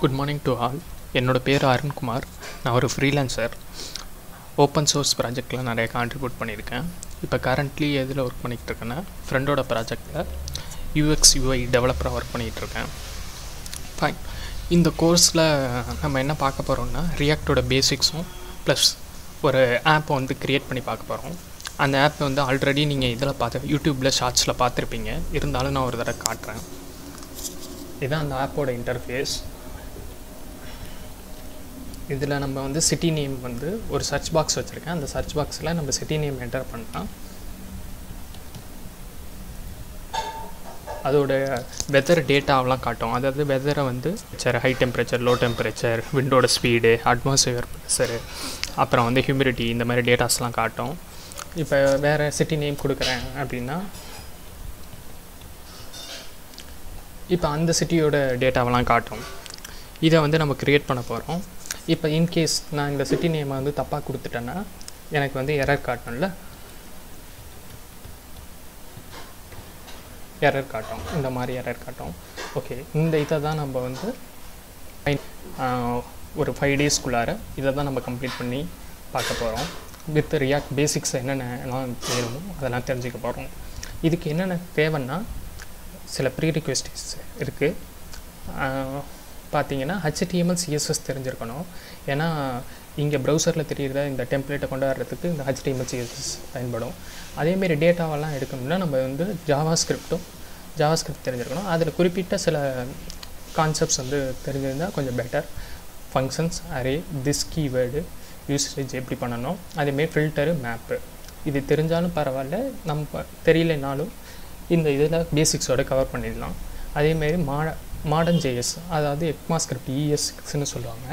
Good morning to all என்னோட பேர் அருண்குமார். நான் ஒரு ஃப்ரீலான்சர் ஓப்பன் சோர்ஸ் ப்ராஜெக்டில் நிறைய கான்ட்ரிபியூட் பண்ணியிருக்கேன். இப்போ கரண்ட்லி எதில் ஒர்க் பண்ணிகிட்டு இருக்கேன்னா ஃப்ரெண்டோட ப்ராஜெக்டில் யூஎக்ஸ் யூஐ டெவலப்பராக ஒர்க் பண்ணிகிட்ருக்கேன் ஃபைன் இந்த கோர்ஸில் நம்ம என்ன பார்க்க போகிறோம்னா ரியாக்டோட பேசிக்ஸும் ப்ளஸ் ஒரு ஆப்பை வந்து க்ரியேட் பண்ணி பார்க்க போகிறோம் அந்த ஆப்பை வந்து ஆல்ரெடி நீங்கள் இதில் பார்த்து யூடியூப்பில் ஷார்ட்ஸில் பார்த்துருப்பீங்க. இருந்தாலும் நான் ஒரு தடவை காட்டுறேன். இதுதான் அந்த ஆப்போட இன்டர்ஃபேஸ் இதில் நம்ம வந்து சிட்டி நேம் வந்து ஒரு சர்ச் பாக்ஸ் வச்சுருக்கேன். அந்த சர்ச் பாக்ஸில் நம்ம சிட்டி நேம் என்டர் பண்ணால் அதோட வெதர் டேட்டாவெலாம் காட்டும் அதாவது வெதரை வந்து temperature high temperature low temperature விண்டோட speed atmosphere pressure அப்புறம் வந்து ஹியூமிடிட்டி இந்த மாதிரி டேட்டாஸ்லாம் காட்டும் இப்போ வேறு சிட்டி நேம் கொடுக்குறேன் அப்படின்னா இப்போ அந்த சிட்டியோட டேட்டாவெல்லாம் காட்டும் இதை வந்து நம்ம க்ரியேட் பண்ண போகிறோம் இப்போ இன்கேஸ் நான் இந்த சிட்டி நேமை வந்து தப்பாக கொடுத்துட்டேன்னா எனக்கு வந்து எரர் காட்டணும்ல? எரர் காட்டும். இந்த மாதிரி எரர் காட்டும். ஓகே இந்த இதை தான் நம்ம வந்து ஒரு ஃபைவ் டேஸ்க்குள்ளார இதை தான் நம்ம கம்ப்ளீட் பண்ணி பார்க்க போகிறோம் வித் ரியாக்ட் பேசிக்ஸ் என்னென்னலாம் வேணுமோ அதெல்லாம் தெரிஞ்சுக்க போகிறோம் இதுக்கு என்னென்ன தேவைன்னா சில ப்ரீ ரிக்வெஸ்டிஸ் இருக்குது பார்த்தீங்கன்னா ஹெச்டிஎம்எல் சிஎஸ்எஸ் தெரிஞ்சிருக்கணும். ஏன்னா இங்கே ப்ரௌசரில் தெரியுறத இந்த டெம்ப்ளேட்டை கொண்டு வர்றதுக்கு இந்த ஹெச்டிஎம்எல் சிஎஸ்எஸ் பயன்படும். அதேமாரி டேட்டாவெல்லாம் எடுக்கணும்னா நம்ம வந்து ஜாவா ஸ்கிரிப்டும் ஜாவா ஸ்கிரிப்ட் தெரிஞ்சிருக்கணும். அதில் குறிப்பிட்ட சில கான்செப்ட்ஸ் வந்து தெரிஞ்சிருந்தால் கொஞ்சம் better functions array this keyword usage எப்படி பண்ணணும். அதேமாரி ஃபில்டரு மேப்பு இது தெரிஞ்சாலும் பரவாயில்ல. நம்ம தெரியலனாலும் இந்த இதில் பேசிக்ஸோட கவர் பண்ணிடலாம். அதேமாரி மா மாடர்ன் ஜேஎஸ் அதாவது எக்மா ஸ்கிரிப்ட் இஎஸ்ன்னு சொல்லுவாங்க.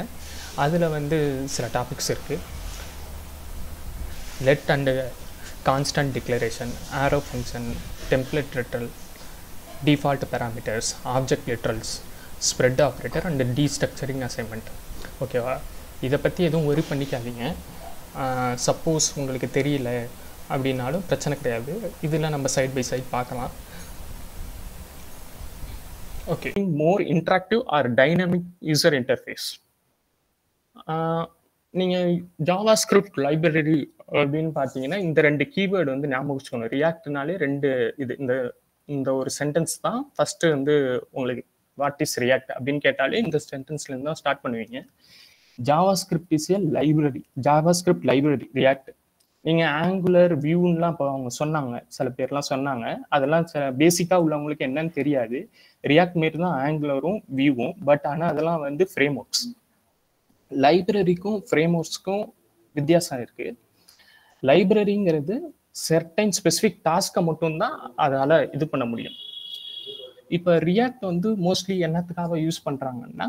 அதில் வந்து சில டாபிக்ஸ் இருக்குது let and constant declaration arrow function template literal default parameters object literals spread operator and destructuring assignment ஓகேவா இதை பற்றி எதுவும் ஒரி பண்ணிக்காதீங்க. சப்போஸ் உங்களுக்கு தெரியல அப்படின்னாலும் பிரச்சனை கிடையாது. இதில் நம்ம சைட் பை சைட் பார்க்கலாம். Okay more interactive or dynamic user interface நீங்கள் ஜாவா ஸ்கிரிப்ட் லைப்ரரி அப்படின்னு பார்த்தீங்கன்னா இந்த ரெண்டு கீவேர்டு வந்து ஞாபகம் வச்சுக்கணும் ரியாக்ட்னாலே ரெண்டு இது இந்த இந்த ஒரு சென்டென்ஸ் தான் ஃபஸ்ட்டு வந்து உங்களுக்கு வாட் இஸ் ரியாக்ட் அப்படின்னு கேட்டாலே இந்த சென்டென்ஸ்லேருந்து தான் ஸ்டார்ட் பண்ணுவீங்க. JavaScript is a library JavaScript library React நீங்கள் ஆங்குலர் வியூன்லாம் இப்போ அவங்க சொன்னாங்க. சில பேர்லாம் சொன்னாங்க. அதெல்லாம் பேசிக்காக உள்ளவங்களுக்கு என்னன்னு தெரியாது. ரியாக்ட் மாரி தான் ஆங்குலரும் வியூவும் பட் ஆனால் அதெல்லாம் வந்து ஃப்ரேம் ஒர்க்ஸ் லைப்ரரிக்கும் ஃப்ரேம் ஒர்க்ஸ்க்கும் வித்தியாசம் இருக்கு. லைப்ரரிங்கிறது செர்டைன் ஸ்பெசிஃபிக் டாஸ்க்கை மட்டும்தான் அதால் இது பண்ண முடியும். இப்போ ரியாக்ட் வந்து மோஸ்ட்லி என்னத்துக்காக யூஸ் பண்ணுறாங்கன்னா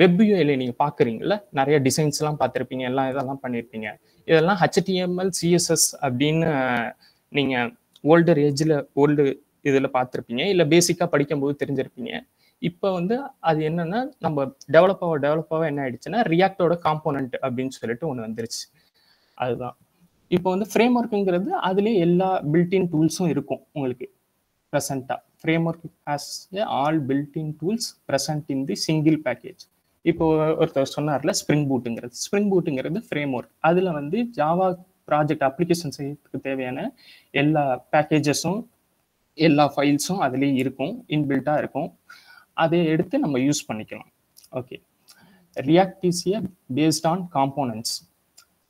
வெப் யூஐல நீங்கள் பார்க்குறீங்கல்ல நிறைய டிசைன்ஸ்லாம் பார்த்துருப்பீங்க எல்லாம் இதெல்லாம் பண்ணியிருப்பீங்க இதெல்லாம் ஹெச்டிஎம்எல் சிஎஸ்எஸ் அப்படின்னு நீங்கள் ஓல்டர் ஏஜில் ஓல்டு இதில் பார்த்துருப்பீங்க இல்லை பேசிக்காக படிக்கும்போது தெரிஞ்சிருப்பீங்க. இப்போ வந்து அது என்னன்னா நம்ம டெவலப் ஆக டெவலப் ஆக என்ன ஆயிடுச்சுன்னா ரியாக்டோட காம்போனன்ட் அப்படின்னு சொல்லிட்டு ஒன்று வந்துருச்சு. அதுதான். இப்போ வந்து ஃப்ரேம் ஒர்க்குங்கிறது அதுலேயே எல்லா பில்டின் டூல்ஸும் இருக்கும் உங்களுக்கு ப்ரெசண்ட்டாக framework has all building tools present in the single package இப்போ ஒருத்தர் சொன்னார்ல ஸ்ப்ரிங் பூட்டுங்கிறது ஸ்ப்ரிங் பூட்டுங்கிறது ஃப்ரேம் ஒர்க் அதில் வந்து ஜாவா ப்ராஜெக்ட் அப்ளிகேஷன் செய்யறதுக்கு தேவையான எல்லா பேக்கேஜஸும் எல்லா ஃபைல்ஸும் அதுலேயே இருக்கும் இன்பில்ட்டாக இருக்கும். அதை எடுத்து நம்ம யூஸ் பண்ணிக்கலாம். Okay React is a based on components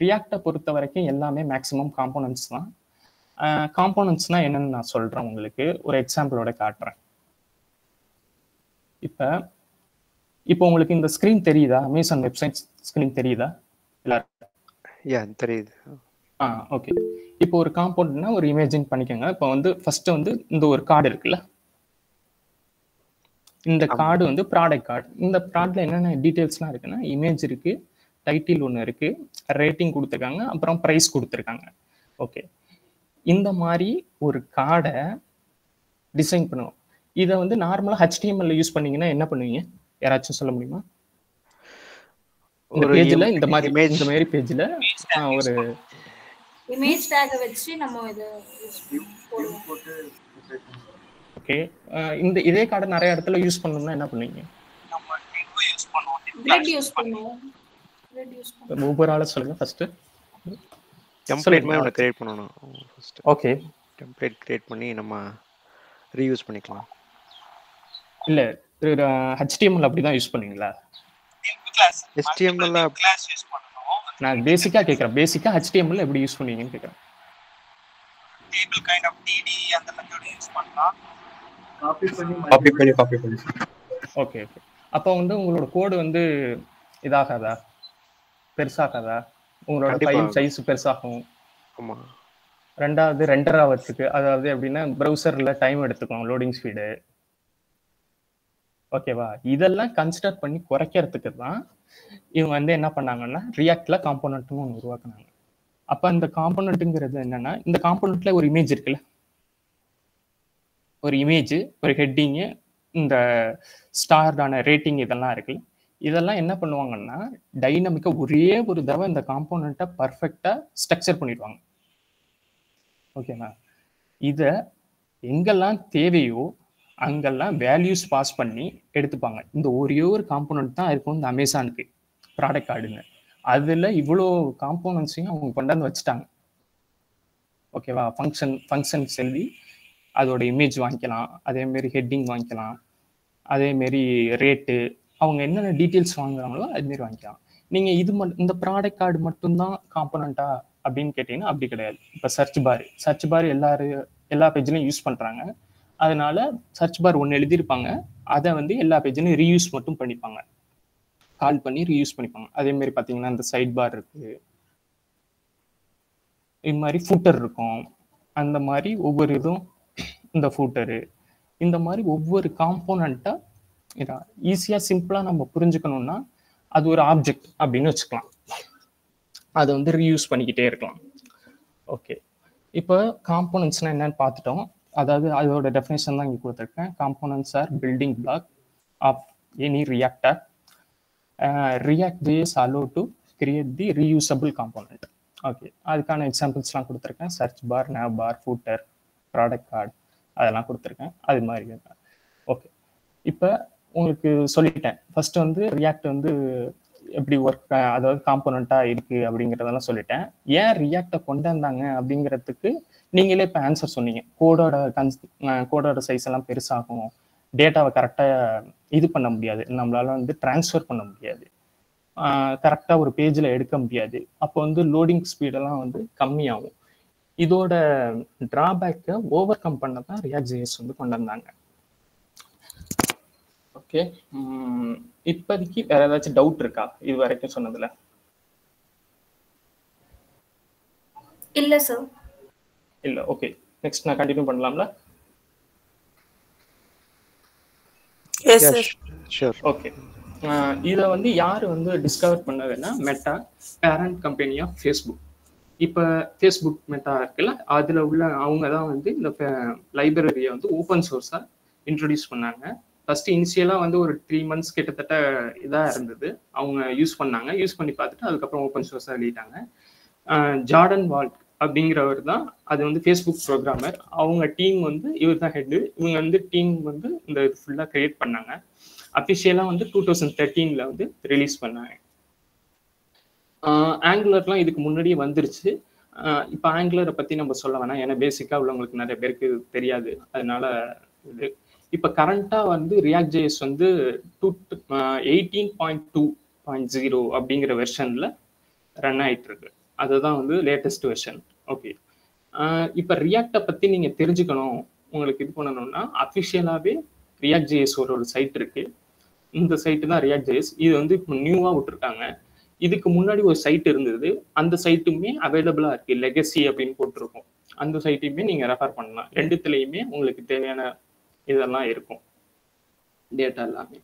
ரியாக்டை பொறுத்த வரைக்கும் எல்லாமே மேக்ஸிமம் காம்போனன்ட்ஸ் தான். காம்போனன்ட்ஸ்னா என்னன்னு நான் சொல்கிறேன் உங்களுக்கு. ஒரு எக்ஸாம்பிளோட காட்டுறேன். இப்போ இப்போ உங்களுக்கு இந்த ஸ்க்ரீன் தெரியுதா? அமேசான் வெப்சைட் ஸ்க்ரீன் தெரியுதா? எல்லாரும் தெரியுது. ஆ ஓகே இப்போ ஒரு காம்பவுண்ட்னா ஒரு இமேஜின் பண்ணிக்கோங்க. இப்போ வந்து ஃபர்ஸ்ட் வந்து இந்த ஒரு கார்டு இருக்குல்ல? இந்த கார்டு வந்து ப்ராடக்ட் கார்டு இந்த ப்ராடக்ட்ல என்னென்ன டீட்டெயில்ஸ்லாம் இருக்குன்னா இமேஜ் இருக்கு டைட்டில் ஒன்று இருக்கு ரேட்டிங் கொடுத்துருக்காங்க அப்புறம் ப்ரைஸ் கொடுத்துருக்காங்க. ஓகே இந்த மாதிரி ஒரு கார்டை டிசைன் பண்ணுவோம் இதை வந்து நார்மலாக ஹெச்டிஎம்எல்ல யூஸ் பண்ணீங்கன்னா என்ன பண்ணுவீங்க? யாராச்சும் சொல்ல முடியுமா? இந்த பேஜ்ல இந்த மாதிரி இந்த மாதிரி பேஜ்ல ஒரு இமேஜ் டேக் வச்சு நம்ம இது ஓகே இந்த இதே கார்டை நிறைய இடத்துல யூஸ் பண்ணணும்னா என்ன பண்ணுவீங்க? நம்ம யூஸ் கிரிட் யூஸ் பண்ணுவோம். கிரிட் யூஸ் பண்ணுவோம். ஒவ்வொரு ஆளை சொல்லுங்க ஃபர்ஸ்ட் டெம்ப்ளேட் மாதிரி ஒன்று கிரியேட் பண்ணணும். ஃபர்ஸ்ட் ஓகே டெம்ப்ளேட் கிரியேட் பண்ணி நம்ம ரீயூஸ் பண்ணிக்கலாம். இல்ல ஹெச்டிஎம்எல் அப்படிதான் யூஸ் பண்ணுவீங்களா? HTML -ல கிளாஸ் யூஸ் பண்ணணும். நான் பேசிக்கா கேட்கறேன் பேசிக்கா ஹெச்டிஎம்எல் எப்படி யூஸ் பண்ணுவீங்கன்னு கேட்கறேன் டேபிள் கைண்ட் ஆஃப் டிடி அந்த மெத்தட் யூஸ் பண்ணலாம். காப்பி பண்ணி காப்பி பண்ணி காப்பி பண்ணி. ஓகே ஓகே அப்போ வந்து உங்களோட கோடு வந்து இதாகாதா? பெருசாகாதா? உங்களோட. ஃபைல் சைஸ் பெருசாகும் ஆமா. ரெண்டாவது ரெண்டர் ஆகிறதுக்கு அதாவது எப்படின்னா ப்ரௌசர்ல டைம் எடுத்துக்கும் லோடிங் ஸ்பீடு ஓகேவா இதெல்லாம் கன்சிடர் பண்ணி குறைக்கிறதுக்கு தான் இவங்க வந்து என்ன பண்ணாங்கன்னா ரியாக்ட்ல காம்போனன்ட்னு ஒன்று உருவாக்குனாங்க. அப்ப அந்த காம்போனன்ட்டுங்கிறது என்னன்னா இந்த காம்போனன்ட்ல ஒரு இமேஜ் இருக்குல்ல? ஒரு இமேஜ் ஒரு ஹெட்டிங்கு இந்த ஸ்டார்டான ரேட்டிங் இதெல்லாம் இருக்குல்ல? இதெல்லாம் என்ன பண்ணுவாங்கன்னா டைனமிக்காக ஒரே ஒரு தடவை இந்த காம்போனண்ட்டை பர்ஃபெக்டாக ஸ்ட்ரக்சர் பண்ணிடுவாங்க. ஓகேண்ணா இதை எங்கெல்லாம் தேவையோ அங்கெல்லாம் வேல்யூஸ் பாஸ் பண்ணி எடுத்துப்பாங்க. இந்த ஒரே ஒரு காம்போனன்ட் தான் இருக்கும் இந்த அமேசானுக்கு ப்ராடக்ட் கார்டுன்னு அதில் இவ்வளோ காம்போனன்ட்ஸையும் அவங்க கொண்டாந்து வச்சுட்டாங்க. ஓகேவா ஃபங்க்ஷன் ஃபங்க்ஷன் செல்வி அதோட இமேஜ் வாங்கிக்கலாம். அதேமாரி ஹெட்டிங் வாங்கிக்கலாம். அதேமாரி ரேட்டு அவங்க என்னென்ன டீட்டெயில்ஸ் வாங்குறாங்களோ அதுமாரி வாங்கிக்கலாம். நீங்கள் இது மட்டும் இந்த ப்ராடக்ட் கார்டு மட்டும்தான் காம்போனண்ட்டா அப்படின்னு கேட்டிங்கன்னா அப்படி கிடையாது. இப்போ சர்ச் பார் சர்ச் பார் எல்லாரு எல்லா பேஜ்லையும் யூஸ் பண்ணுறாங்க அதனால சர்ச் பார் ஒன்று எழுதியிருப்பாங்க. அதை வந்து எல்லா பேஜ்லையும் ரீயூஸ் மட்டும் பண்ணிப்பாங்க. கால் பண்ணி ரீயூஸ் பண்ணிப்பாங்க. அதே மாதிரி பார்த்தீங்கன்னா இந்த சைட் பார் இருக்கு. இது மாதிரி ஃபூட்டர் இருக்கும். அந்த மாதிரி ஒவ்வொரு இதுவும் இந்த ஃபூட்டரு இந்த மாதிரி ஒவ்வொரு காம்போனண்ட்டாக இதான் ஈஸியாக சிம்பிளாக நம்ம புரிஞ்சுக்கணும்னா அது ஒரு ஆப்ஜெக்ட் அப்படின்னு வச்சுக்கலாம். அதை வந்து ரீயூஸ் பண்ணிக்கிட்டே இருக்கலாம். ஓகே இப்போ காம்போனன்ட்ஸ்னால் என்னன்னு பார்த்துட்டோம். அதாவது அதோட டெஃபினேஷன் தான் இங்கே கொடுத்துருக்கேன். Components are building block of any reactor React JS allow to create the reusable component okay அதுக்கான எக்ஸாம்பிள்ஸ்லாம் கொடுத்துருக்கேன். Search bar nav bar footer product card அதெல்லாம் கொடுத்துருக்கேன். அது மாதிரி. ஓகே இப்போ உங்களுக்கு சொல்லிட்டேன். ஃபர்ஸ்ட் வந்து ரியாக்ட் வந்து எப்படி ஒர்க் அதாவது காம்போனண்டா இருக்கு அப்படிங்கிறதெல்லாம் சொல்லிட்டேன். ஏன் ரியாக்டை கொண்டு வந்தாங்க அப்படிங்கிறதுக்கு நீங்களே இப்போ ஆன்சர் சொன்னீங்க. கோடோட கன்ஸ் கோடோட சைஸ் எல்லாம் பெருசாகும். டேட்டாவை கரெக்டாக இது பண்ண முடியாது. நம்மளால வந்து டிரான்ஸ்ஃபர் பண்ண முடியாது. கரெக்டாக ஒரு பேஜில் எடுக்க முடியாது. அப்போ வந்து லோடிங் ஸ்பீடெல்லாம் வந்து கம்மியாகும். இதோட டிராபேக்கை ஓவர் கம் பண்ண தான் ரியாக்ட் ஜேஎஸ் வந்து கொண்டு வந்தாங்க. ஓகே இப்போதைக்கு வேற ஏதாச்சும் டவுட் இருக்கா? இது வரைக்கும் சொன்னதுல. இல்ல சார் இல்ல ஓகே நெக்ஸ்ட் நான் கண்டினியூ பண்ணலாம்ல? எஸ் சார் ஷூர் ஓகே இதை வந்து யார் வந்து discover பண்ணதுன்னா Meta parent company of Facebook இப்போ ஃபேஸ்புக் மெட்டா இருக்குல்ல அதில் உள்ள அவங்க தான் வந்து இந்த லைப்ரரியை வந்து ஓப்பன் சோர்ஸாக இன்ட்ரடியூஸ் பண்ணாங்க. ஃபர்ஸ்ட் இனிஷியலாக வந்து ஒரு த்ரீ மந்த்ஸ் கிட்டத்தட்ட இதாக இருந்தது. அவங்க யூஸ் பண்ணாங்க. யூஸ் பண்ணி பார்த்துட்டு அதுக்கப்புறம் ஓப்பன் சோர்ஸாக எழுதிட்டாங்க. ஜார்டன் வால்ட் அப்படிங்கிறவர் தான். அது வந்து ஃபேஸ்புக் ப்ரோக்ராமர் அவங்க டீம் வந்து இவர் தான் ஹெட்டு இவங்க வந்து டீம் வந்து இந்த இது ஃபுல்லாக கிரியேட் பண்ணாங்க. அஃபிஷியலாக வந்து டூ தௌசண்ட் தேர்ட்டீனில் வந்து ரிலீஸ் பண்ணாங்க. ஆங்குலர்லாம் இதுக்கு முன்னாடியே வந்துருச்சு. இப்போ ஆங்குலரை பற்றி நம்ம சொல்ல வேணாம். ஏன்னா பேசிக்காக உள்ளவங்களுக்கு நிறைய பேருக்கு தெரியாது. அதனால இது இப்போ கரண்ட்டாக வந்து ரியாக்ட் ஜேஎஸ் வந்து to eighteen point two point zero அப்படிங்கிற வெர்ஷனில் ரன் ஆயிட்டு இருக்கு அதுதான் வந்து லேட்டஸ்ட் வெர்ஷன் ஓகே இப்போ ரியாக்டை பற்றி நீங்கள் தெரிஞ்சுக்கணும். உங்களுக்கு இது பண்ணணும்னா அஃபிஷியலாகவே ரியாக்ட் ஜேஎஸ் ஒரு ஒரு சைட் இருக்கு. இந்த சைட்டு தான் ரியாக்ட் ஜேஎஸ் இது வந்து இப்போ நியூவாக விட்டுருக்காங்க. இதுக்கு முன்னாடி ஒரு சைட் இருந்தது. அந்த சைட்டுமே அவைலபிளாக இருக்கு. லெகசி அப்படின்னு போட்டிருக்கோம். அந்த சைட்டையுமே நீங்கள் ரெஃபர் பண்ணலாம். ரெண்டுத்துலேயுமே உங்களுக்கு தேவையான இதெல்லாம் இருக்கும். டேட்டா எல்லாமே.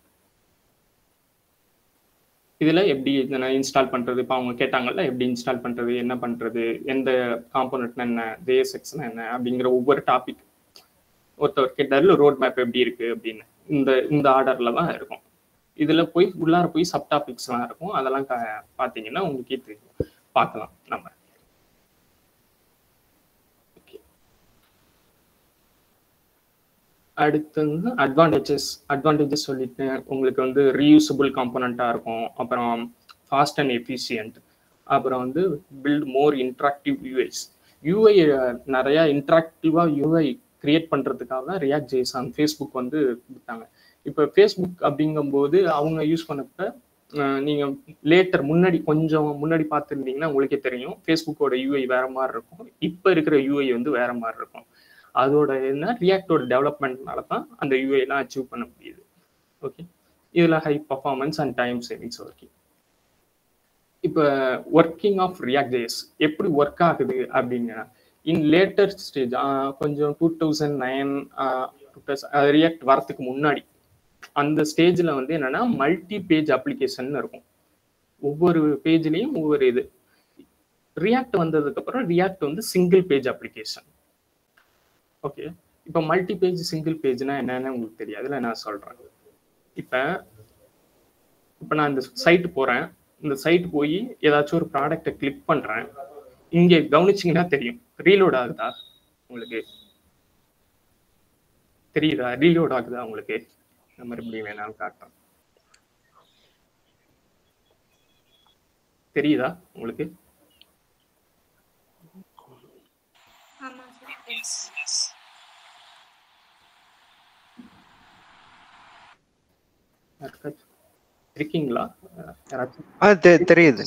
இதில் எப்படி இதை இன்ஸ்டால் பண்ணுறது இப்போ அவங்க கேட்டாங்கல்ல எப்படி இன்ஸ்டால் பண்ணுறது என்ன பண்ணுறது எந்த காம்போனட்னா என்ன? ஜேஎஸ்எக்ஸ்னா என்ன? அப்படிங்கிற ஒவ்வொரு டாபிக் ஒருத்தவர் கேட்டார்ல ரோட் மேப் எப்படி இருக்கு? அப்படின்னு. இந்த இந்த ஆர்டர்ல தான் இருக்கும். இதுல போய் உள்ளார போய் சப் டாபிக்ஸ்லாம் இருக்கும். அதெல்லாம் பார்த்தீங்கன்னா உங்களுக்கே தெரியும். பார்க்கலாம் நம்ம. அடுத்து வந்து அட்வான்டேஜஸ் அட்வான்டேஜஸ் சொல்லிட்டு உங்களுக்கு வந்து ரீயூசபிள் காம்பனண்ட்டாக இருக்கும். அப்புறம் ஃபாஸ்ட் அண்ட் எஃபிஷியன்ட் அப்புறம் வந்து build more interactive UIs UI நிறையா இன்ட்ராக்டிவாக யூஐ கிரியேட் பண்ணுறதுக்காக தான் ரியாக்ட் ஜேசான் ஃபேஸ்புக் வந்து கொடுத்தாங்க இப்போ ஃபேஸ்புக் அப்படிங்கும்போது அவங்க யூஸ் பண்ணப்ப நீங்கள் லேட்டர் முன்னாடி கொஞ்சம் முன்னாடி பார்த்துருந்தீங்கன்னா உங்களுக்கே தெரியும். ஃபேஸ்புக்கோட யூஐ வேற மாதிரி இருக்கும். இப்போ இருக்கிற யூஐ வந்து வேற மாதிரி இருக்கும். அதோட என்ன ரியாக்டோட டெவலப்மெண்ட்னால தான் அந்த யூஏலாம் எல்லாம் அச்சீவ் பண்ண முடியுது. ஓகே இதில் high performance and time savings working இப்போ ஒர்க்கிங் ஆஃப் ரியாக்ட் எப்படி ஒர்க் ஆகுது அப்படின்னா இன் லேட்டர் ஸ்டேஜ் கொஞ்சம் டூ தௌசண்ட் நைன் ரியாக்ட் வரத்துக்கு முன்னாடி அந்த ஸ்டேஜில் வந்து என்னன்னா மல்டி பேஜ் அப்ளிகேஷன் இருக்கும். ஒவ்வொரு பேஜ்லேயும் ஒவ்வொரு இது. ரியாக்ட் வந்ததுக்கப்புறம் ரியாக்ட் வந்து சிங்கிள் பேஜ் அப்ளிகேஷன் ஓகே இப்போ மல்டி பேஜ் சிங்கிள் பேஜ்னா என்னன்னு உங்களுக்கு தெரியாதுல நான் சொல்றேன். இப்போ இப்போ நான் இந்த சைட் போறேன். இந்த சைட் போய் ஏதாச்சும் ஒரு ப்ராடக்டை கிளிக் பண்றேன். இங்கே கவனிச்சிங்கன்னா தெரியும். ரீலோட் ஆகுதா உங்களுக்கு? தெரியுதா? ரீலோட் ஆகுதா உங்களுக்கு? நான் மறுபடியும் வேணாலும் காட்டுறேன் தெரியுதா உங்களுக்கு ஆமா சார் எஸ் எஸ் யாருக்காச்சும் இருக்கீங்களா? தெரியுது.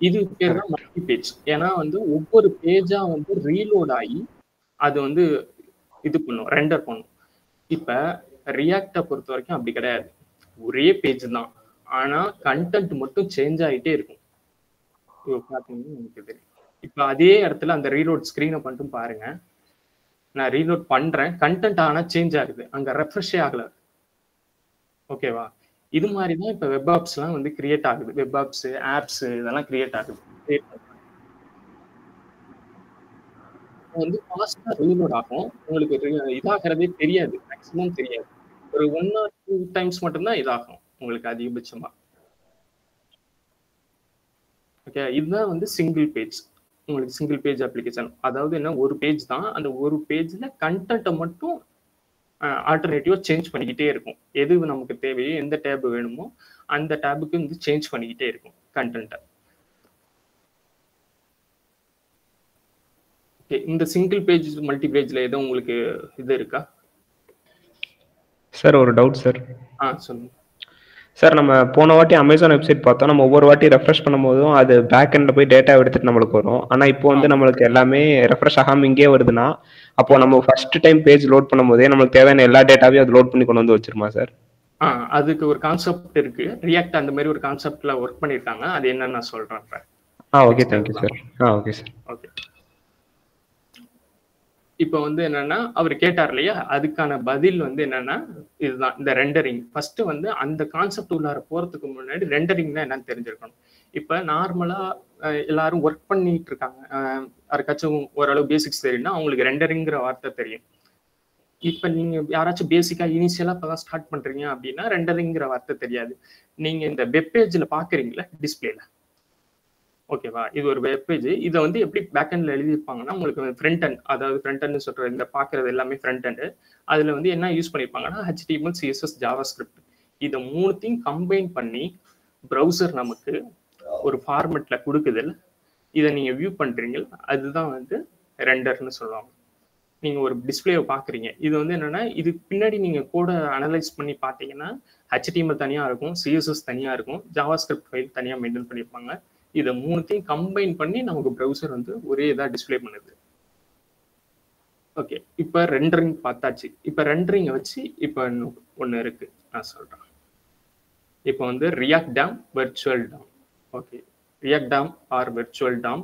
இது பேர் தான் மல்டி பேஜ் ஏன்னா வந்து ஒவ்வொரு பேஜா வந்து ரீலோட் ஆகி அது வந்து இது பண்ணும் ரெண்டர் பண்ணும். இப்ப ரியாக்டை பொறுத்த வரைக்கும் அப்படி கிடையாது. ஒரே பேஜ் தான். ஆனா கண்டென்ட் மட்டும் சேஞ்ச் ஆகிட்டே இருக்கும். உங்களுக்கு தெரியும். இப்ப அதே இடத்துல அந்த ரீலோட் ஸ்கிரீனை மட்டும் பாருங்க. நான் ரீலோட் பண்றேன். கண்டென்ட் ஆனா சேஞ்ச் ஆகுது. அங்க ரெஃப்ரெஷ்ஷே ஆகல. ஓகேவா? இது மாதிரி தான் இப்போ வெப் ஆப்ஸ்லாம் வந்து கிரியேட் ஆகுது. வெப் ஆப்ஸ் ஆப்ஸ் இதெல்லாம் கிரியேட் ஆகுது. வந்து ஃபாஸ்ட்டாக ரீலோட் ஆகும். உங்களுக்கு இதாகிறதே தெரியாது. மேக்ஸிமம் தெரியாது. ஒரு ஒன் ஆர் டூ டைம்ஸ் மட்டும்தான் இதாகும் உங்களுக்கு அதிகபட்சமாக ஓகே இதுதான் வந்து சிங்கிள் பேஜ் உங்களுக்கு சிங்கிள் பேஜ் அப்ளிகேஷன் அதாவது என்ன? ஒரு பேஜ் தான். அந்த ஒரு பேஜில் கண்டென்ட்டை மட்டும் ஆல்டர்னேட்டிவா சேஞ்ச் பண்ணிக்கிட்டே இருக்கும். எது நமக்கு தேவையோ எந்த டேப் வேணுமோ அந்த டேபுக்கு வந்து சேஞ்ச் பண்ணிக்கிட்டே இருக்கும் கண்டென்ட்டை இந்த சிங்கிள் பேஜ் மல்டி பேஜ்ல எதுவும் உங்களுக்கு இது இருக்கா? சார் ஒரு டவுட் சார் ஆ சொல்லுங்க. சார் நம்ம போன வாட்டி அமேசான் வெப்சைட் பார்த்தோம். நம்ம ஒவ்வொரு வாட்டி ரெஃப்ரெஷ் பண்ணும்போதும் அது பேக் எண்ட்ல போய் டேட்டா எடுத்துட்டு நம்மளுக்கு வரும். ஆனா இப்போ வந்து நம்மளுக்கு எல்லாமே ரெஃப்ரெஷ் ஆகாம இங்கே வருதுன்னா அப்போ நம்ம ஃபர்ஸ்ட் டைம் பேஜ் லோட் பண்ணும்போதே நம்மளுக்கு தேவையான எல்லா டேட்டாவையும் அது லோட் பண்ணி கொண்டு வந்து வச்சிருமா சார்? அதுக்கு ஒரு கான்செப்ட் இருக்கு. ரியாக்ட் அந்த மாதிரி ஒரு கான்செப்ட்ல ஒர்க் பண்ணிருக்காங்க. அது என்னன்னு நான் சொல்றேன். ஆ ஓகே தேங்க்யூ சார் ஆ ஓகே சார் ஓகே இப்போ வந்து என்னன்னா அவர் கேட்டார் இல்லையா? அதுக்கான பதில் வந்து என்னன்னா இதுதான் இந்த ரெண்டரிங் ஃபர்ஸ்ட் வந்து அந்த கான்செப்ட் உள்ளார போறதுக்கு முன்னாடி ரெண்டரிங் தான் என்னன்னு தெரிஞ்சிருக்கணும். இப்போ நார்மலா எல்லாரும் ஒர்க் பண்ணிட்டு இருக்காங்க அஹ், யாருக்காச்சும் ஓரளவு பேசிக்ஸ் தெரியும்னா அவங்களுக்கு ரெண்டரிங்கிற வார்த்தை தெரியும். இப்போ நீங்க யாராச்சும் பேசிக்கா இனிஷியலா இப்பதான் ஸ்டார்ட் பண்றீங்க அப்படின்னா ரெண்டரிங்கிற வார்த்தை தெரியாது. நீங்க இந்த வெப் பேஜ்ல பாக்குறீங்களா? டிஸ்பிளேல ஓகேவா இது ஒரு வெப் பேஜ் இதை வந்து எப்படி பேக் எண்ட்ல எழுதியிருப்பாங்கன்னா உங்களுக்கு ஃப்ரண்ட் அண்ட் அதாவது ஃப்ரண்ட் அண்ட் சொல்ற இந்த பாக்குறது எல்லாமே ஃப்ரண்ட் அண்ட் அதுல வந்து என்ன யூஸ் பண்ணியிருப்பாங்கன்னா ஹெச்டிஎம்எல் சிஎஸ்எஸ் ஜாவா ஸ்கிரிப்ட் இதை மூணுத்தையும் கம்பைன் பண்ணி ப்ரௌசர் நமக்கு ஒரு ஃபார்மெட்ல கொடுக்குதுல்ல இதை நீங்க வியூ பண்றீங்க. அதுதான் வந்து ரெண்டர்னு சொல்லுவாங்க. நீங்க ஒரு டிஸ்பிளேவை பாக்குறீங்க இது வந்து என்னன்னா இதுக்கு பின்னாடி நீங்க கூட அனலைஸ் பண்ணி பார்த்தீங்கன்னா ஹெச்டிஎம்எல் தனியா இருக்கும் சிஎஸ்எஸ் தனியா இருக்கும் ஜாவா ஸ்கிரிப்ட் ஃபைல் தனியா மெயின்டைன் பண்ணியிருப்பாங்க. இதை மூணுத்தையும் கம்பைன் பண்ணி நமக்கு ப்ரௌசர் வந்து ஒரே இதாக டிஸ்ப்ளே பண்ணுது. ஓகே இப்போ ரெண்டரிங் பார்த்தாச்சு. இப்போ ரெண்டரிங்கை வச்சு இப்போ ஒன்று இருக்கு. நான் சொல்கிறேன் இப்போ வந்து React DOM virtual DOM okay React DOM or virtual DOM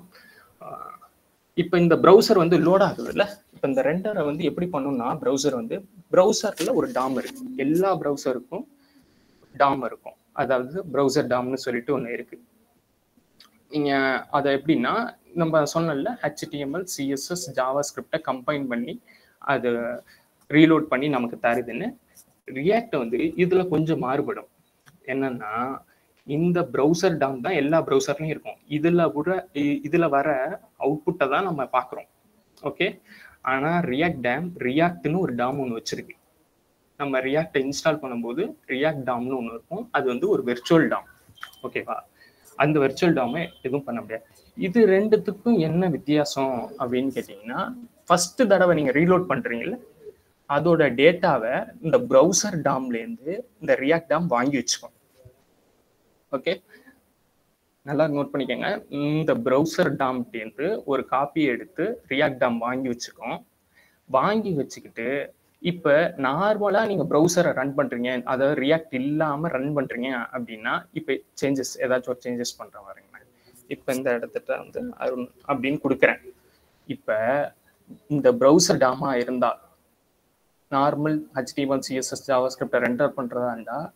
இப்போ இந்த ப்ரௌசர் வந்து லோட் ஆகுதுல்ல? இப்போ இந்த ரெண்டரை வந்து எப்படி பண்ணணும்னா ப்ரௌசர் வந்து ப்ரௌசரில் ஒரு டாம் இருக்கு. எல்லா ப்ரௌசருக்கும் டாம் இருக்கும். அதாவது ப்ரௌசர் டாம்னு சொல்லிட்டு ஒன்று இருக்குது நீங்கள் அதை எப்படின்னா நம்ம சொன்னல ஹெச்டிஎம்எல் சிஎஸ்எஸ் ஜாவா ஸ்கிரிப்டை கம்பைன் பண்ணி அதை ரீலோட் பண்ணி நமக்கு தருதுன்னு. ரியாக்ட் வந்து இதில் கொஞ்சம் மாறுபடும். என்னன்னா இந்த ப்ரௌசர் டாம் தான் எல்லா ப்ரௌசர்லையும் இருக்கும். இதில் விட இ- வர அவுட்புட்டை தான் நம்ம பார்க்குறோம். ஓகே ஆனால் ரியாக்ட் டேம் ரியாக்ட்னு ஒரு டாம் ஒன்று வச்சிருக்கு. நம்ம ரியாக்டை இன்ஸ்டால் பண்ணும்போது ரியாக்ட் டாம்னு ஒன்று இருக்கும். அது வந்து ஒரு வெர்ச்சுவல் டாம் ஓகேவா அந்த வெர்ச்சுவல் டாமை எதுவும் பண்ண முடியாது. இது ரெண்டுத்துக்கும் என்ன வித்தியாசம் அப்படின்னு கேட்டிங்கன்னா ஃபர்ஸ்ட் தடவை நீங்க ரீலோட் பண்றீங்கல்ல அதோட டேட்டாவை இந்த ப்ரௌசர் டாம்லேருந்து இந்த ரியாக்ட் டாம் வாங்கி வச்சுக்கோம் ஓகே நல்லா நோட் பண்ணிக்கோங்க. இந்த ப்ரௌசர் டாம்லேருந்து ஒரு காப்பி எடுத்து ரியாக்ட் டாம் வாங்கி வச்சுக்கோம் வாங்கி வச்சுக்கிட்டு இப்போ நார்மலாக நீங்கள் ப்ரௌசரை ரன் பண்ணுறீங்க அதாவது ரியாக்ட் இல்லாமல் ரன் பண்ணுறீங்க அப்படின்னா இப்போ சேஞ்சஸ் ஏதாச்சும் ஒரு சேஞ்சஸ் பண்ணுற வரீங்க இப்போ இந்த இடத்துல வந்து அருண் அப்படின்னு கொடுக்குறேன். இப்போ இந்த ப்ரௌசர் டாமா இருந்தால் நார்மல் ஹெச்டிஎம்எல் சிஎஸ்எஸ் ஜாவாஸ்கிரிப்டை ரெண்டர் பண்ணுறதா இருந்தால்